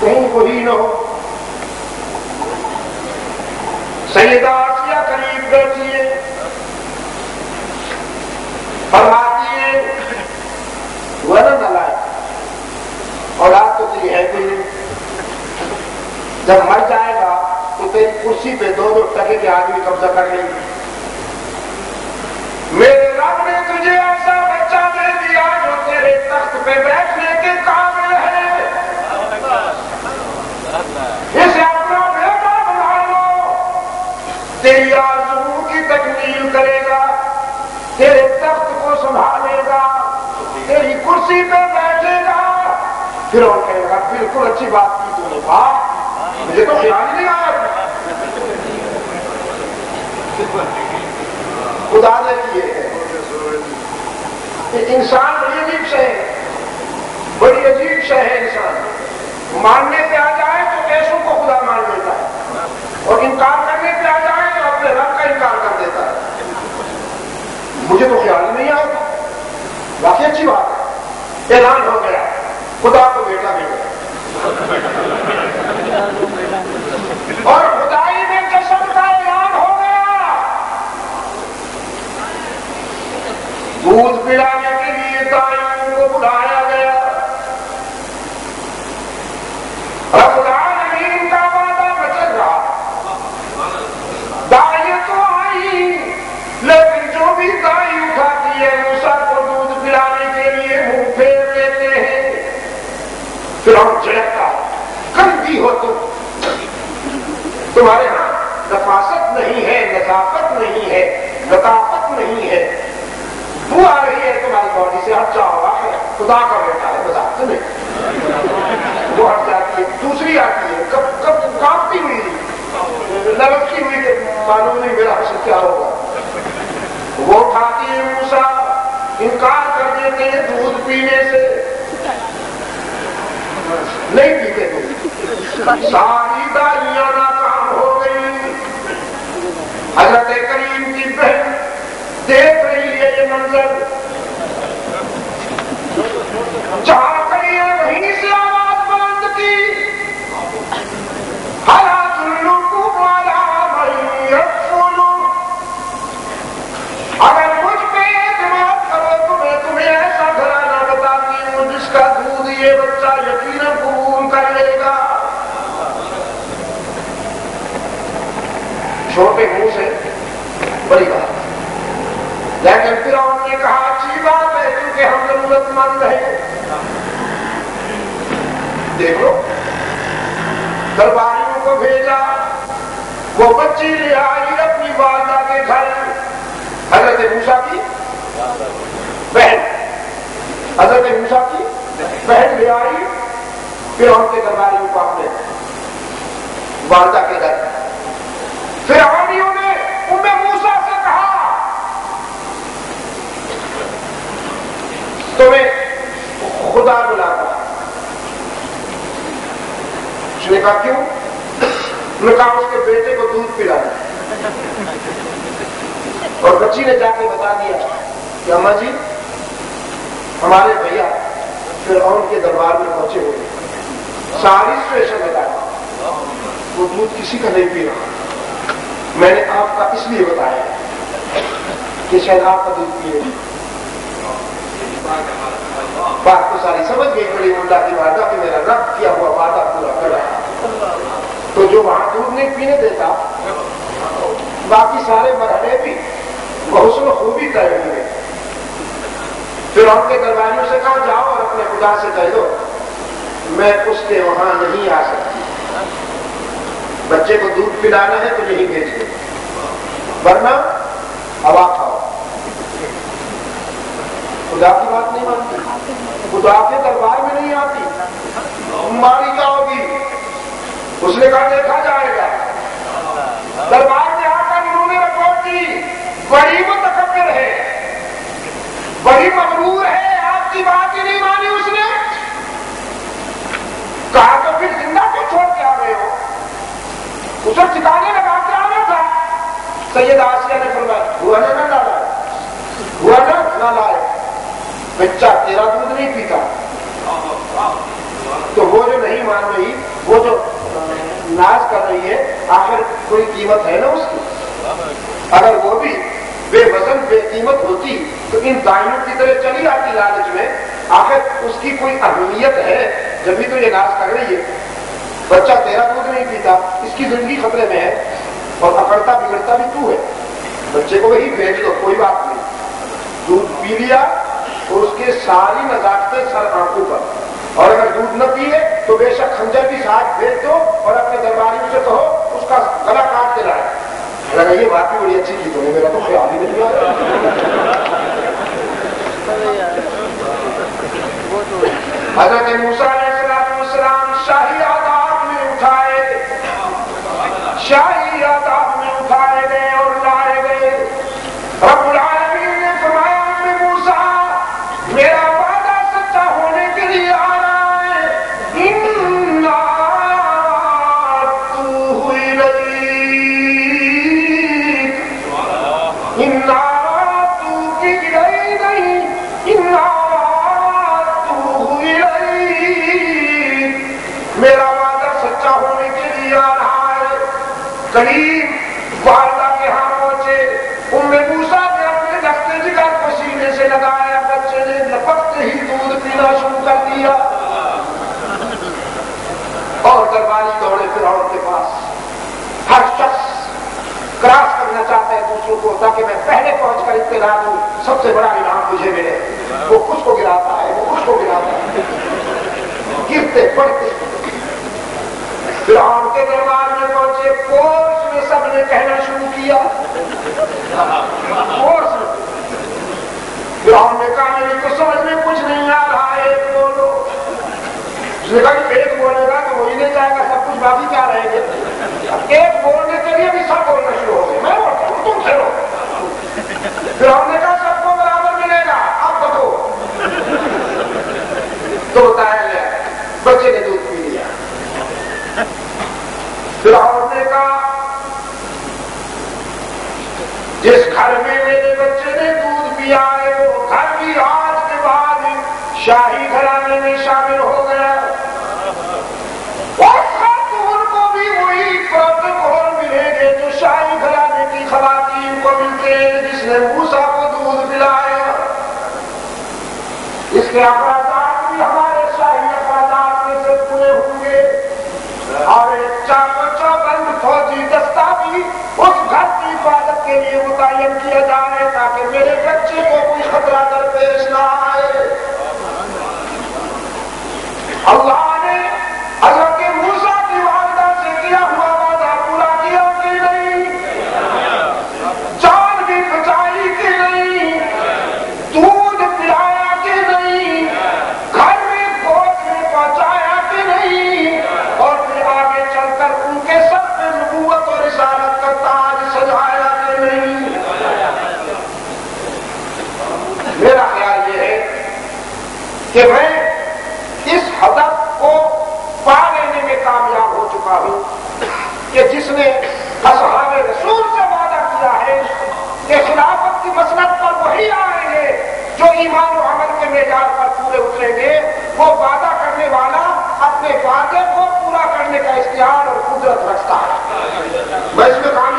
کہیں وہی نہ ہو۔ سیدہ آسیہ قریب بیٹھی ہے۔ فرماتی ہے ورن لائے اولاد تو تیری ہے کوئی نہیں جب مر جائے گا تو تیری کرسی پہ دو دو ٹکے کے آدمی قبضہ کر لیں گے۔ میرے رب نے تجھے ایسا بچہ دے دیا جو تیرے تخت پہ بیٹھنے تیری آرزو کی تکمیل کرے گا، تیرے تخت کو سنبھالے گا، تیری کرسی پہ بیٹھے گا۔ پھر اور کہے گا، بالکل اچھی بات کی تو نے کہا۔ مجھے تو خیال نہیں آیا۔ خدا نے کیے ہیں۔ کہ انسان بڑی عجیب سے ہے۔ بڑی عجیب سے ہے انسان۔ ماننے پہ آ جائے تو پیسوں کو خدا مان لیتا ہے؟ اور انکار کرنے پہ آ جائے تو اپنے رب کا انکار کر دیتا ہے مجھے تو خیال ہی نہیں آیا۔ باقی اچھی بات ہے۔ اعلان ہو گیا۔ خدا کو بیٹا مل گیا۔ اور خدائی میں قسم کا اعلان ہو گیا۔ دودھ پلانے کے لیے دائیوں کو بلایا گیا۔ رب لوٹ چھڑکتا بھی ہو تو تمہارے ہاں نفاست نہیں ہے، نظافت نہیں ہے، لطافت نہیں ہے۔ وہ آ رہی ہے تمہاری باڈی سے، ہٹ جاؤ آخر خدا کا بیٹا ہے مزاق سے نہیں۔ وہ ہٹ جاتی ہے، دوسری آتی ہے۔ کب کب کانپتی ہوئی لڑکی ہوئی کہ معلوم نہیں میرا حصہ کیا ہوگا۔ وہ کھاتی ہے موسا، انکار کر دیتے ہیں دودھ پینے سے۔ نہیں پیتے تم ساری داریاں ناکام ہو گئی۔ حضرت کریم کی بہن دیکھ رہی ہے یہ منظر۔ چھوٹے منہ سے، بڑی بات۔ لیکن پھر انہوں نے کہا، اچھی بات ہے، کیونکہ ہم ضرورت مند ہیں۔ دیکھ لو، درباریوں کو بھیجا، وہ بچی لے آئی اپنی والدہ کے گھر۔ حضرت موسا کی بہن۔ حضرت موسا کی بہن لے آئی۔ پھر ہم کے درباریوں کو جی نے جا کے بتا دیا کہ اما جی ہمارے بھیا پھر اور کے دربار میں پہنچے ہوئے ساری اسٹیشن بتایا وہ دودھ کسی کا نہیں پی رہا۔ میں نے آپ کا اس لیے بتایا کہ شاید آپ کا دودھ پیے۔ بات تو ساری سمجھ گئی، بڑی عمدہ کی وعدہ کہ میرا رب کیا ہوا، وعدہ پورا کر رہا۔ تو جو وہاں دودھ نہیں پینے دیتا، باقی سارے مرحلے بھی بہت میں خوبی قائم ہوئے پھر ان کے درباریوں سے کہا، جاؤ اور اپنے خدا سے کہہ دو، میں اس کے وہاں نہیں آ سکتی۔ بچے کو دودھ پلانا ہے تو یہی بھیج دے ورنہ ہوا کھاؤ خدا کی بات نہیں مانتی۔ خدا کے دربار میں نہیں آتی۔ ماری جاؤ گی۔ اس نے کہا، دیکھا جائے گا۔ دربار بڑی متکبر ہے۔ بڑی مغرور ہے، آپ کی بات ہی نہیں مانی اس نے۔ کہا تو پھر زندہ کو چھوڑ کے آ رہے ہو۔ اسے ٹھکانے لگا کے آنا تھا۔ سید آسیا نے فرمایا، ہوا نے نہ ڈالا ہوا نے نہ لائے بچہ، تیرا دودھ نہیں پیتا۔ تو وہ جو نہیں مان رہی، وہ جو ناز کر رہی ہے، آخر کوئی قیمت ہے نا اس کی؟ اگر وہ بھی بے وزن بے قیمت ہوتی۔ تو ان دائنوں کی طرح چلی آتی لالچ میں۔ آخر اس کی کوئی اہمیت ہے؟ جب بھی تو یہ ناز کر رہی ہے۔ بچہ تیرا دودھ نہیں پیتا، اس کی زندگی خطرے میں ہے۔ اور اکڑتا بگڑتا بھی تو ہے۔ بچے کو وہی بھیج دو، کوئی بات نہیں۔ دودھ پی لیا تو اس کے ساری نزاکتیں سر آنکھوں پر۔ اور اگر دودھ نہ پیے تو بے شک خنجر بھی ساتھ بھیج دو اور اپنے درباریوں سے کہو، اس کا گلا کاٹ دلائے لگا یہ واقعی بڑی اچھی کی تو میرا تو خیال ہی نہیں حضرت موسیٰ علیہ السلام، شاہی آداب میں اٹھائے۔ شاہی ہوتا کہ میں پہلے پہنچ کر اطلاع دوں، سب سے بڑا انعام مجھے ملے۔ وہ خوش کو گراتا ہے، وہ خوش کو گراتا ہے۔ گرتے پڑتے فرعون کے دربار میں پہنچے کورس میں سب نے کہنا شروع کیا۔ کورس میں۔ فرعون نے کہا، میری تو سمجھ میں کچھ نہیں آ رہا ہے بولو۔ اس نے کہا کہ ایک بولے گا تو وہی نہیں جائے گا، سب کچھ باقی کیا رہے گے؟ ایک بولنے کے لیے بھی سب بولنا شروع ہو گئے۔ میں بولتا ہوں، تم سے پھر ہم نے کہا سب کو برابر ملے گا آپ بتو تو بتایا گیا بچے نے دودھ پی لیا۔ پھر ہم نے کہا، جس گھر میں میرے بچے نے دودھ پیا ہے، وہ گھر بھی آج کے بعد شاہی گھرانے میں شامل ہو گیا۔ نے موسا کو دودھ پلایا۔ اس کے افرادات بھی ہمارے شاہی افرادات میں سے پورے ہوں گے۔ اور ایک چار چوبند فوجی دستہ بھی اس گھر کی حفاظت کے لیے متعین کیا جا جائے تاکہ میرے بچے کو کوئی خطرہ درپیش نہ آئے۔ اللہ جو ایمان و عمل کے معیار پر پورے اتریں گے، وہ وعدہ کرنے والا اپنے وعدے کو پورا کرنے کا اشتہار اور قدرت رکھتا ہے۔ میں اس میں کام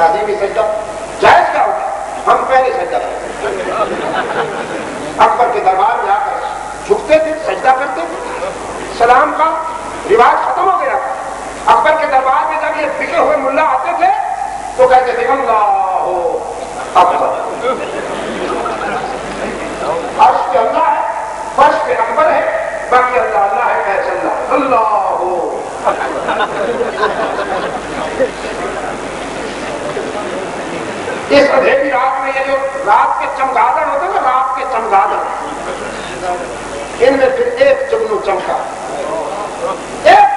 تعظیم سجدہ جائز کیا ہوگا ہم پہلے سجدہ کرتے اکبر کے دربار جا کر جھکتے تھے، سجدہ کرتے تھے۔ سلام کا رواج ختم ہو گیا۔ تھا اکبر کے دربار میں جب یہ بکے ہوئے ملا آتے تھے، تو کہتے تھے، اللہ اکبر۔ عرش پہ اللہ ہے، فرش پہ اکبر ہے، باقی اللہ اللہ ہے کیسے اللہ۔ اللہ ہو اس اندھیری رات میں یہ جو رات کے چمگادڑ ہوتے ہیں نا رات کے چمگادڑ ان میں پھر ایک چمنو چمکا۔ ایک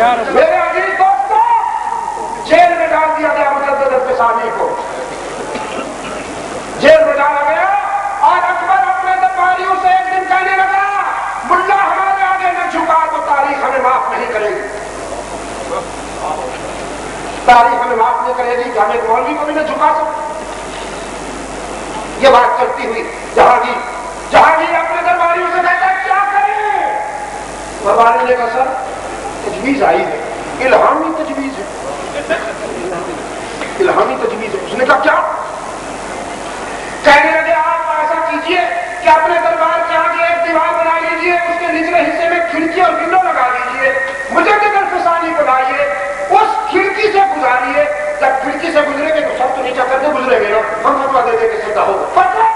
میرے عزیز دوستوں جیل میں ڈال دیا گیا مجدد اقتصادی کو۔ جیل میں ڈالا گیا اور اکبر اپنے درباریوں سے ایک دن کہنے لگا، ملا ہمارے آگے نہ جھکا تو تاریخ ہمیں معاف نہیں کرے گی۔ تاریخ ہمیں معاف نہیں کرے گی کہ ہمیں مولوی کو بھی نہ جھکا سکتے یہ بات چلتی ہوئی، جہاں جہانگیر اپنے درباریوں سے کہتا کیا کریں؟ ہمارے لے گا سر۔ تجویز آئی ہے۔ الہامی تجویز ہے۔ الہامی تجویز ہے۔ اس نے کہا، کیا؟ کہنے لگے، آپ ایسا کیجیے کہ اپنے دربار کے آگے ایک دیوار بنا لیجیے، اس کے نچلے حصے میں کھڑکی اور ونڈو لگا لیجیے مجھے نگر فسانی بنائیے، اس کھڑکی سے گزاریے۔ جب کھڑکی سے گزرے گے تو سب تو نیچا کر دے گزرے گے نا۔ ہم فتوا دے دے کے سیدھا ہوگا فتوا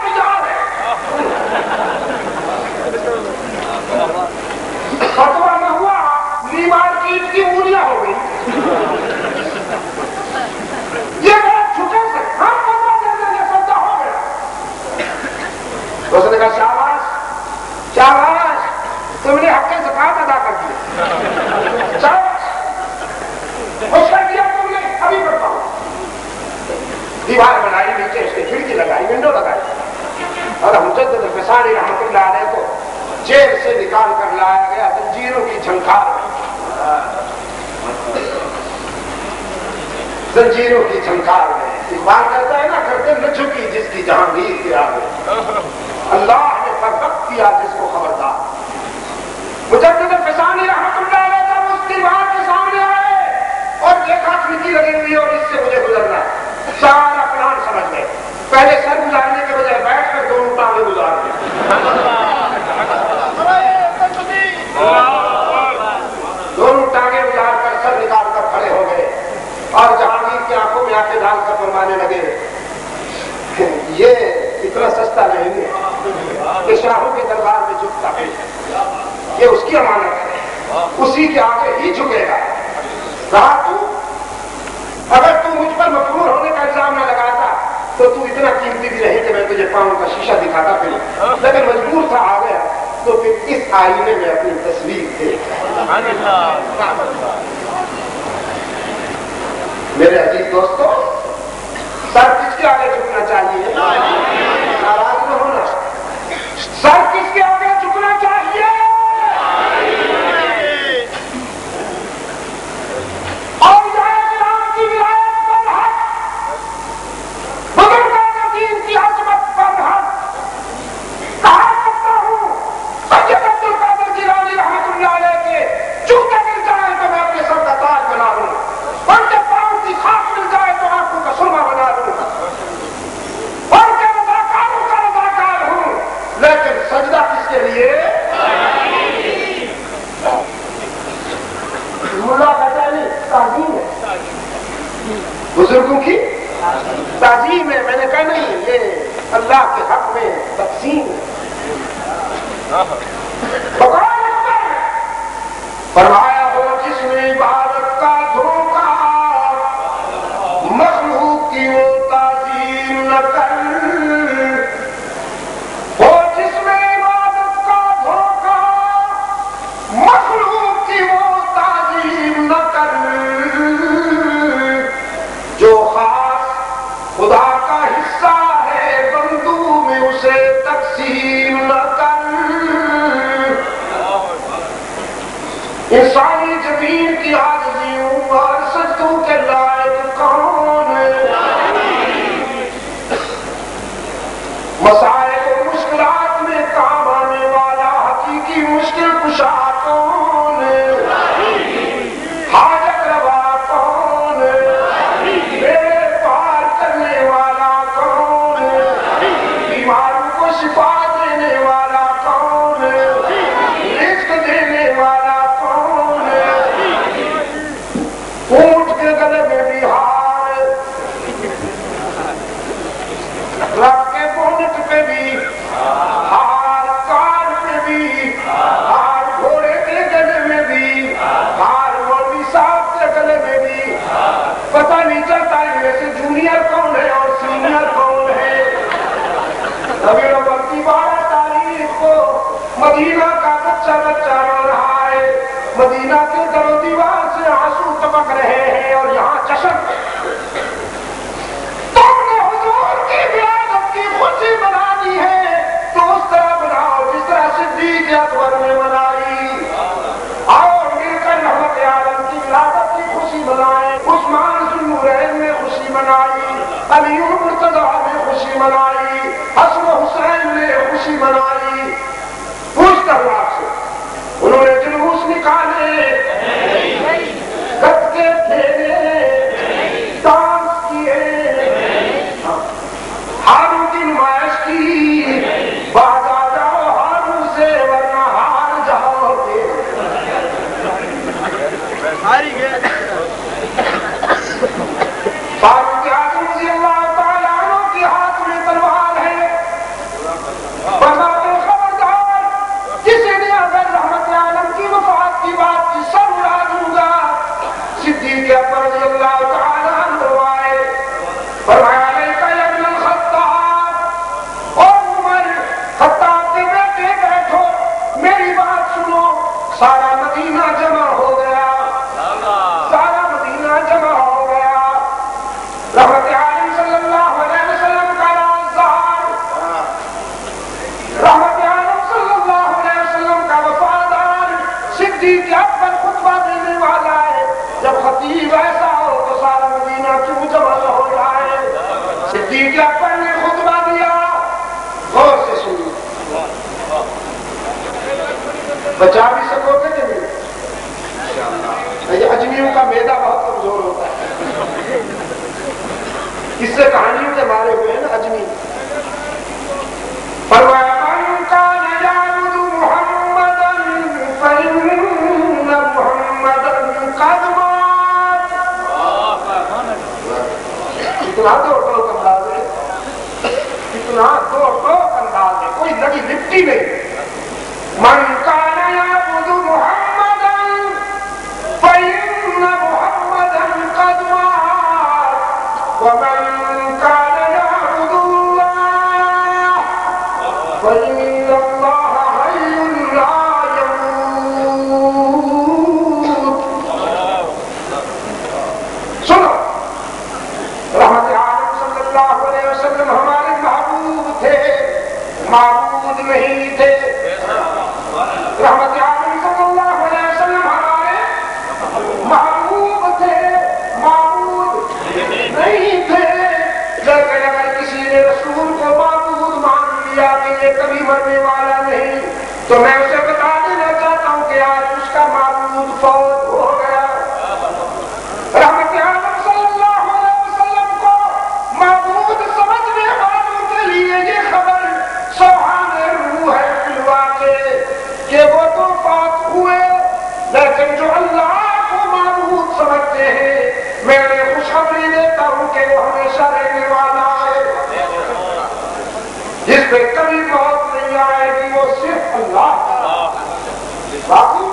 کی انگلیاں ہو گئی یہ بات چھٹے سے ہم بتا دیں گے یہ ہو گیا اس نے کہا شاباش شاباش تم نے حق زکات ادا کر دیا شاباش اس کا کیا تم نے ابھی بتاؤ دیوار بنائی نیچے اس نے کھڑکی لگائی ونڈو لگائی اور ہم سے تو رحمت اللہ علیہ کو جیل سے نکال کر لایا گیا زنجیروں کی جھنکار میں زنجیروں کی جھنکار میں۔ ایمان کرتا ہے نا، کرتے نہ چکی جس کی جہانگیر کی آگے۔ اللہ نے بربت کیا جس کو خبردار۔ مجدد فسانی رحمت اللہ علیہ کا مفتی وہاں کے سامنے آئے۔ اور دیکھا کھڑکی لگی ہوئی اور اس سے مجھے گزرنا۔ سارا پلان سمجھ گئے پہلے سر گزارنے کے بجائے آئینے میں اپنی تصویر دیکھا میرے عزیز دوستوں سر کس کے آگے جھکنا چاہیے؟ Allah Everyone on لگی مرنے والا نہیں تو میں اسے ہے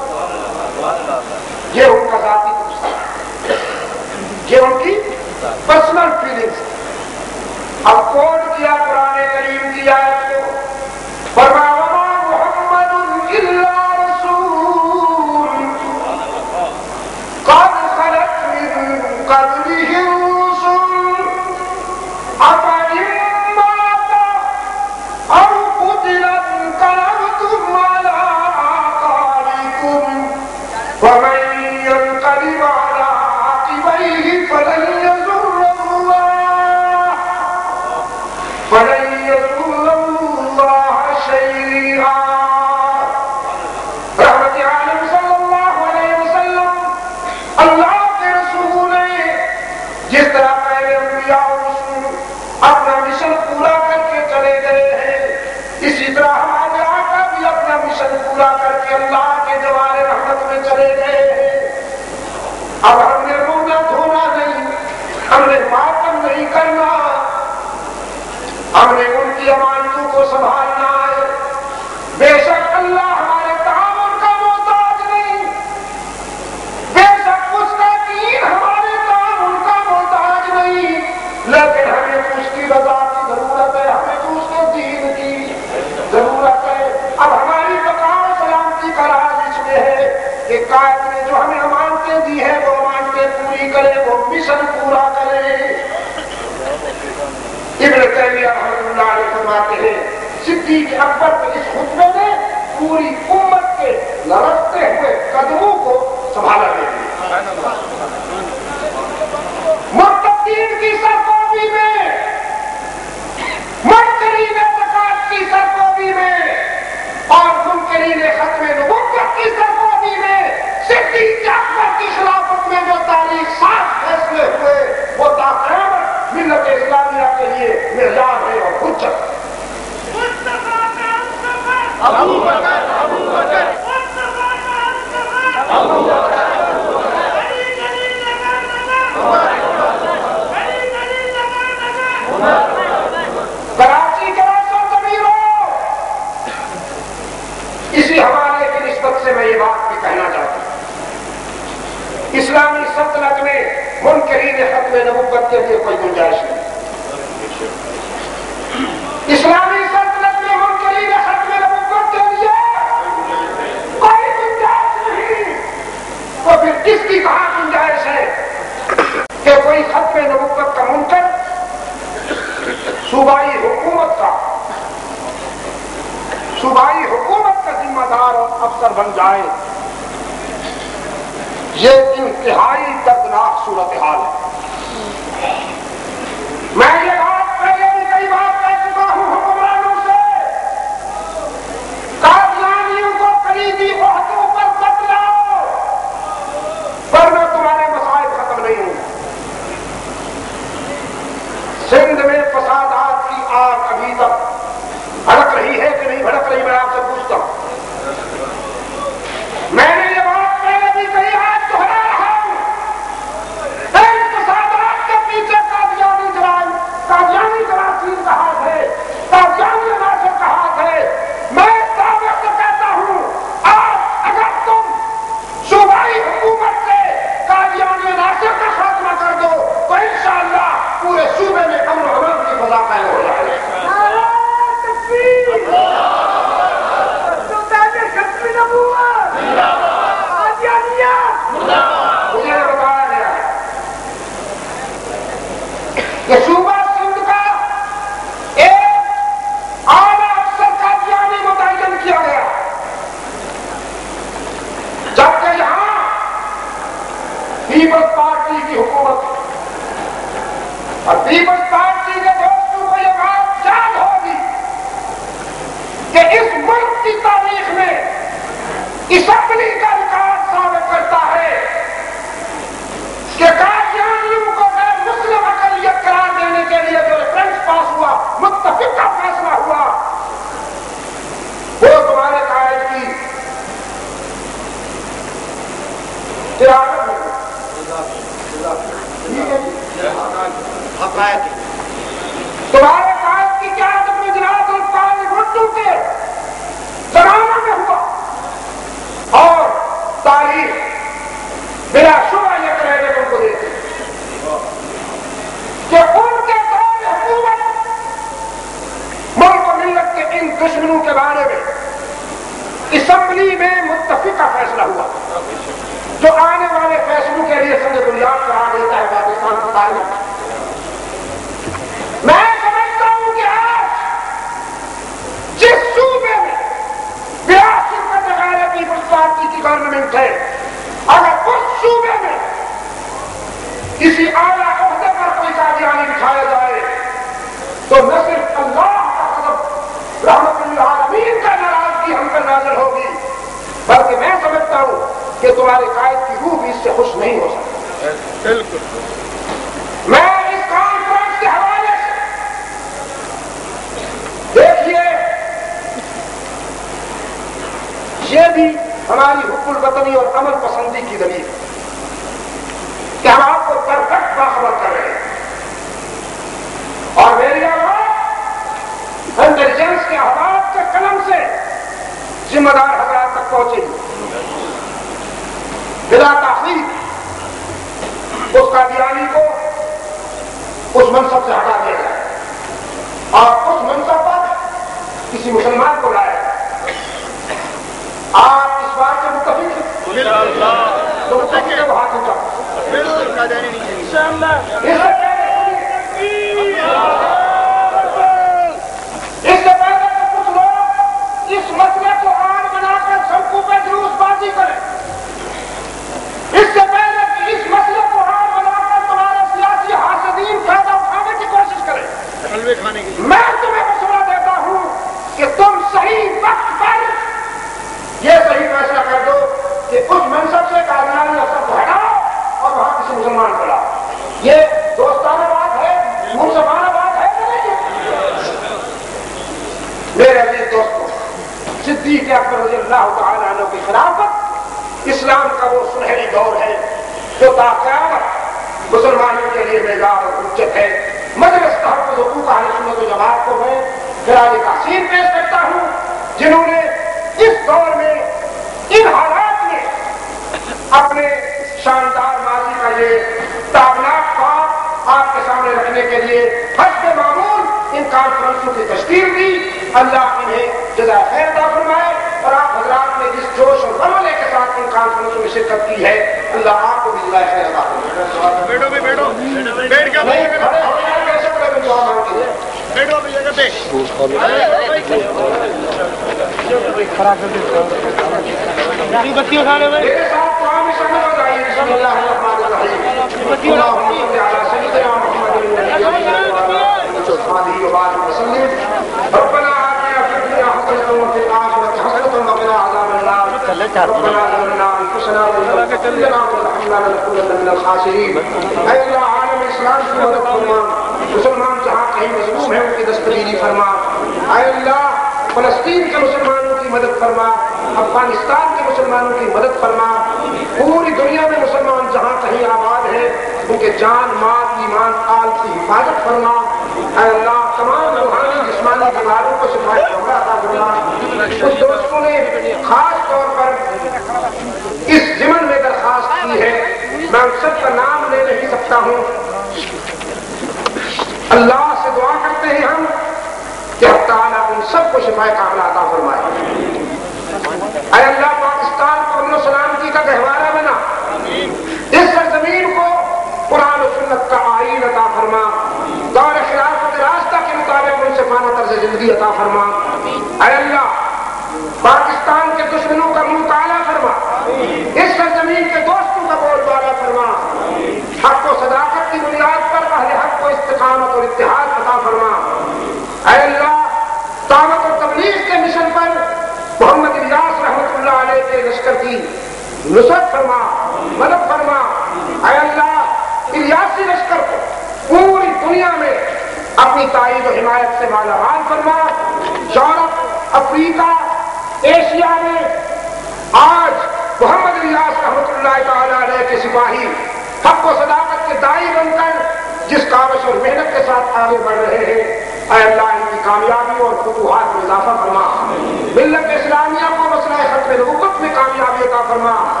جس اور محنت کے ساتھ آگے بڑھ رہے ہیں۔ اے اللہ، ان کی کامیابی اور فتوحات میں اضافہ فرما۔ ملت اسلامیہ کو مسئلہ ختم نبوت میں کامیابی عطا فرما۔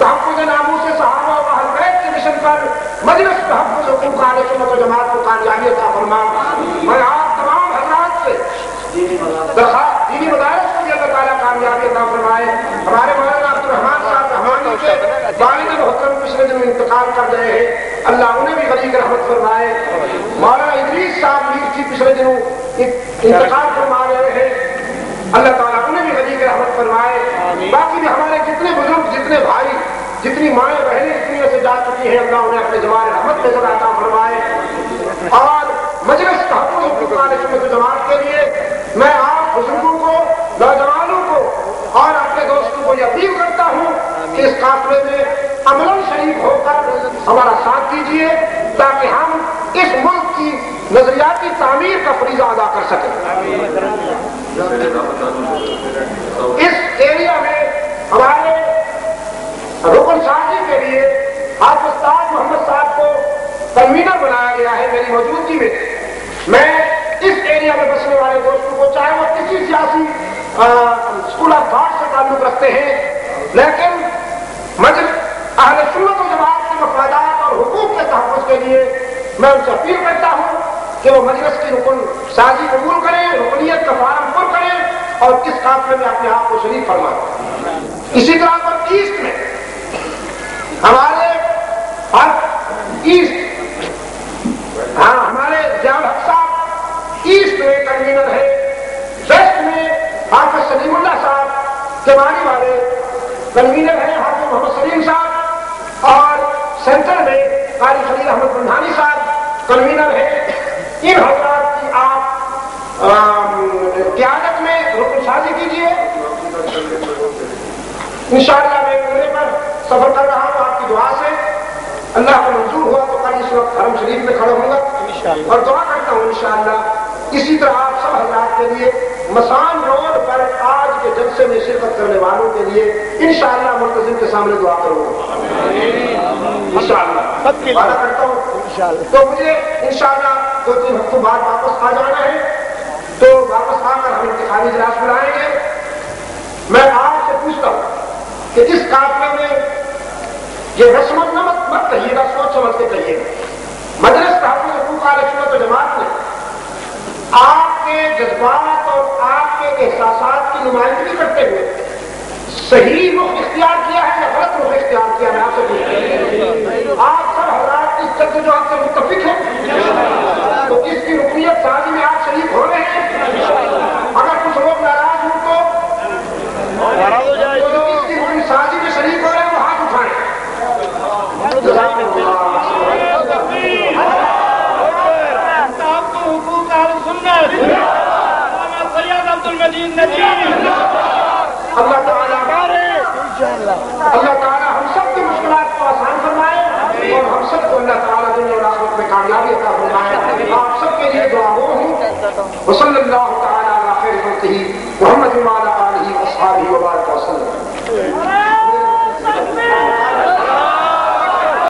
تحفظ ناموس صحابہ و اہل بیت کے مشن پر مجلس تحفظ حقوق اہل سنت و جماعت کو کامیابی عطا فرما۔ میں آپ تمام حضرات سے درخواست دینی مدارس کو بھی اللہ تعالیٰ کامیابی عطا فرمائے ہمارے مولانا عبد الرحمان صاحب رحمانی کے پچھلے دن انتقال کر گئے ہیں اللہ انہیں بھی غریب رحمت فرمائے۔ مولانا ادریس صاحب میر کی پچھلے دنوں انتقال فرما رہے ہیں۔ اللہ تعالیٰ انہیں بھی غریب رحمت فرمائے۔ باقی بھی ہمارے جتنے بزرگ جتنے بھائی جتنی مائیں بہنیں دنیا سے جا چکی ہیں اللہ انہیں اپنے جوان رحمت میں عطا فرمائے۔ اور مجلس تحفظ جماعت کے لیے میں آپ بزرگوں کو نوجوانوں کو اور اپنے دوستوں کو یہ اپیل اس قافلے میں عمل شریف ہو کر ہمارا ساتھ دیجیے تاکہ ہم اس ملک کی نظریاتی تعمیر کا فریضہ ادا کر سکیں۔ اس ایریا میں ہمارے رکن سازی کے لیے آپ استاد محمد صاحب کو کنوینر بنایا گیا ہے میری موجودگی میں۔ میں اس ایریا میں بسنے والے دوستوں کو چاہے وہ کسی سیاسی اسکول آف تھاٹ سے تعلق رکھتے ہیں، لیکن مجل اہل سنت و جماعت کے مفادات اور حقوق کے تحفظ کے لیے میں ان سے اپیل کرتا ہوں کہ وہ مجلس کی رکن سازی قبول کریں، رکنیت کا فارم پر کریں اور اس قافلے میں اپنے آپ کو شریف فرمائیں۔ اسی طرح پر ایسٹ میں ہمارے ایسٹ ہاں ہمارے جان حق صاحب ایسٹ میں کنوینر ہے۔ ویسٹ میں حافظ سلیم اللہ صاحب کمانی والے کنوینر ہیں حافظ محمد سلیم صاحب اور سینٹر میں قاری خلیل احمد بنھانی صاحب کنوینر ہیں ان حضرات کی آپ قیادت میں رکن سازی کیجیے انشاءاللہ میں عمرے پر سفر کر رہا ہوں آپ کی دعا سے۔ اللہ کو منظور ہوا تو کل اس وقت حرم شریف میں کھڑا ہوں گا۔ اور دعا کرتا ہوں انشاءاللہ اسی طرح آپ سب حضرات کے لیے مسان روڈ پر جلسے میں شرکت کرنے والوں کے لیے انشاءاللہ مرتزم کے سامنے دعا کروں گا۔ انشاءاللہ۔ وعدہ کرتا ہوں۔ تو مجھے انشاءاللہ دو تین ہفتوں بعد واپس آ جانا ہے۔ تو واپس آ کر ہم انتخابی اجلاس بلائیں گے۔ میں آپ سے پوچھتا ہوں کہ اس قافلے میں یہ مت کہیے گا سوچ سمجھ کے کہیے۔ گا مدرس تحفظ حقوق علیہ سنت و جماعت نے آپ کے جذبات کی نمائندگی کرتے ہوئے۔ صحیح رخ اختیار کیا ہے یا غلط رخ اختیار کیا میں آپ سے پوچھتا ہوں۔ آپ سب حضرات اس چکر جو آپ سے متفق ہیں محمد اللہ تعالیٰ اللہ تعالیٰ ہم سب کی مشکلات کو آسان فرمائے اور ہم سب کو اللہ تعالیٰ دن اور آخرت میں کامیابی عطا فرمائے۔ آپ سب کے لیے دعا ہو ہوں وصلی اللہ تعالیٰ علیہ خیر ہوتی محمد مالا علیہ اصحابہ وبارک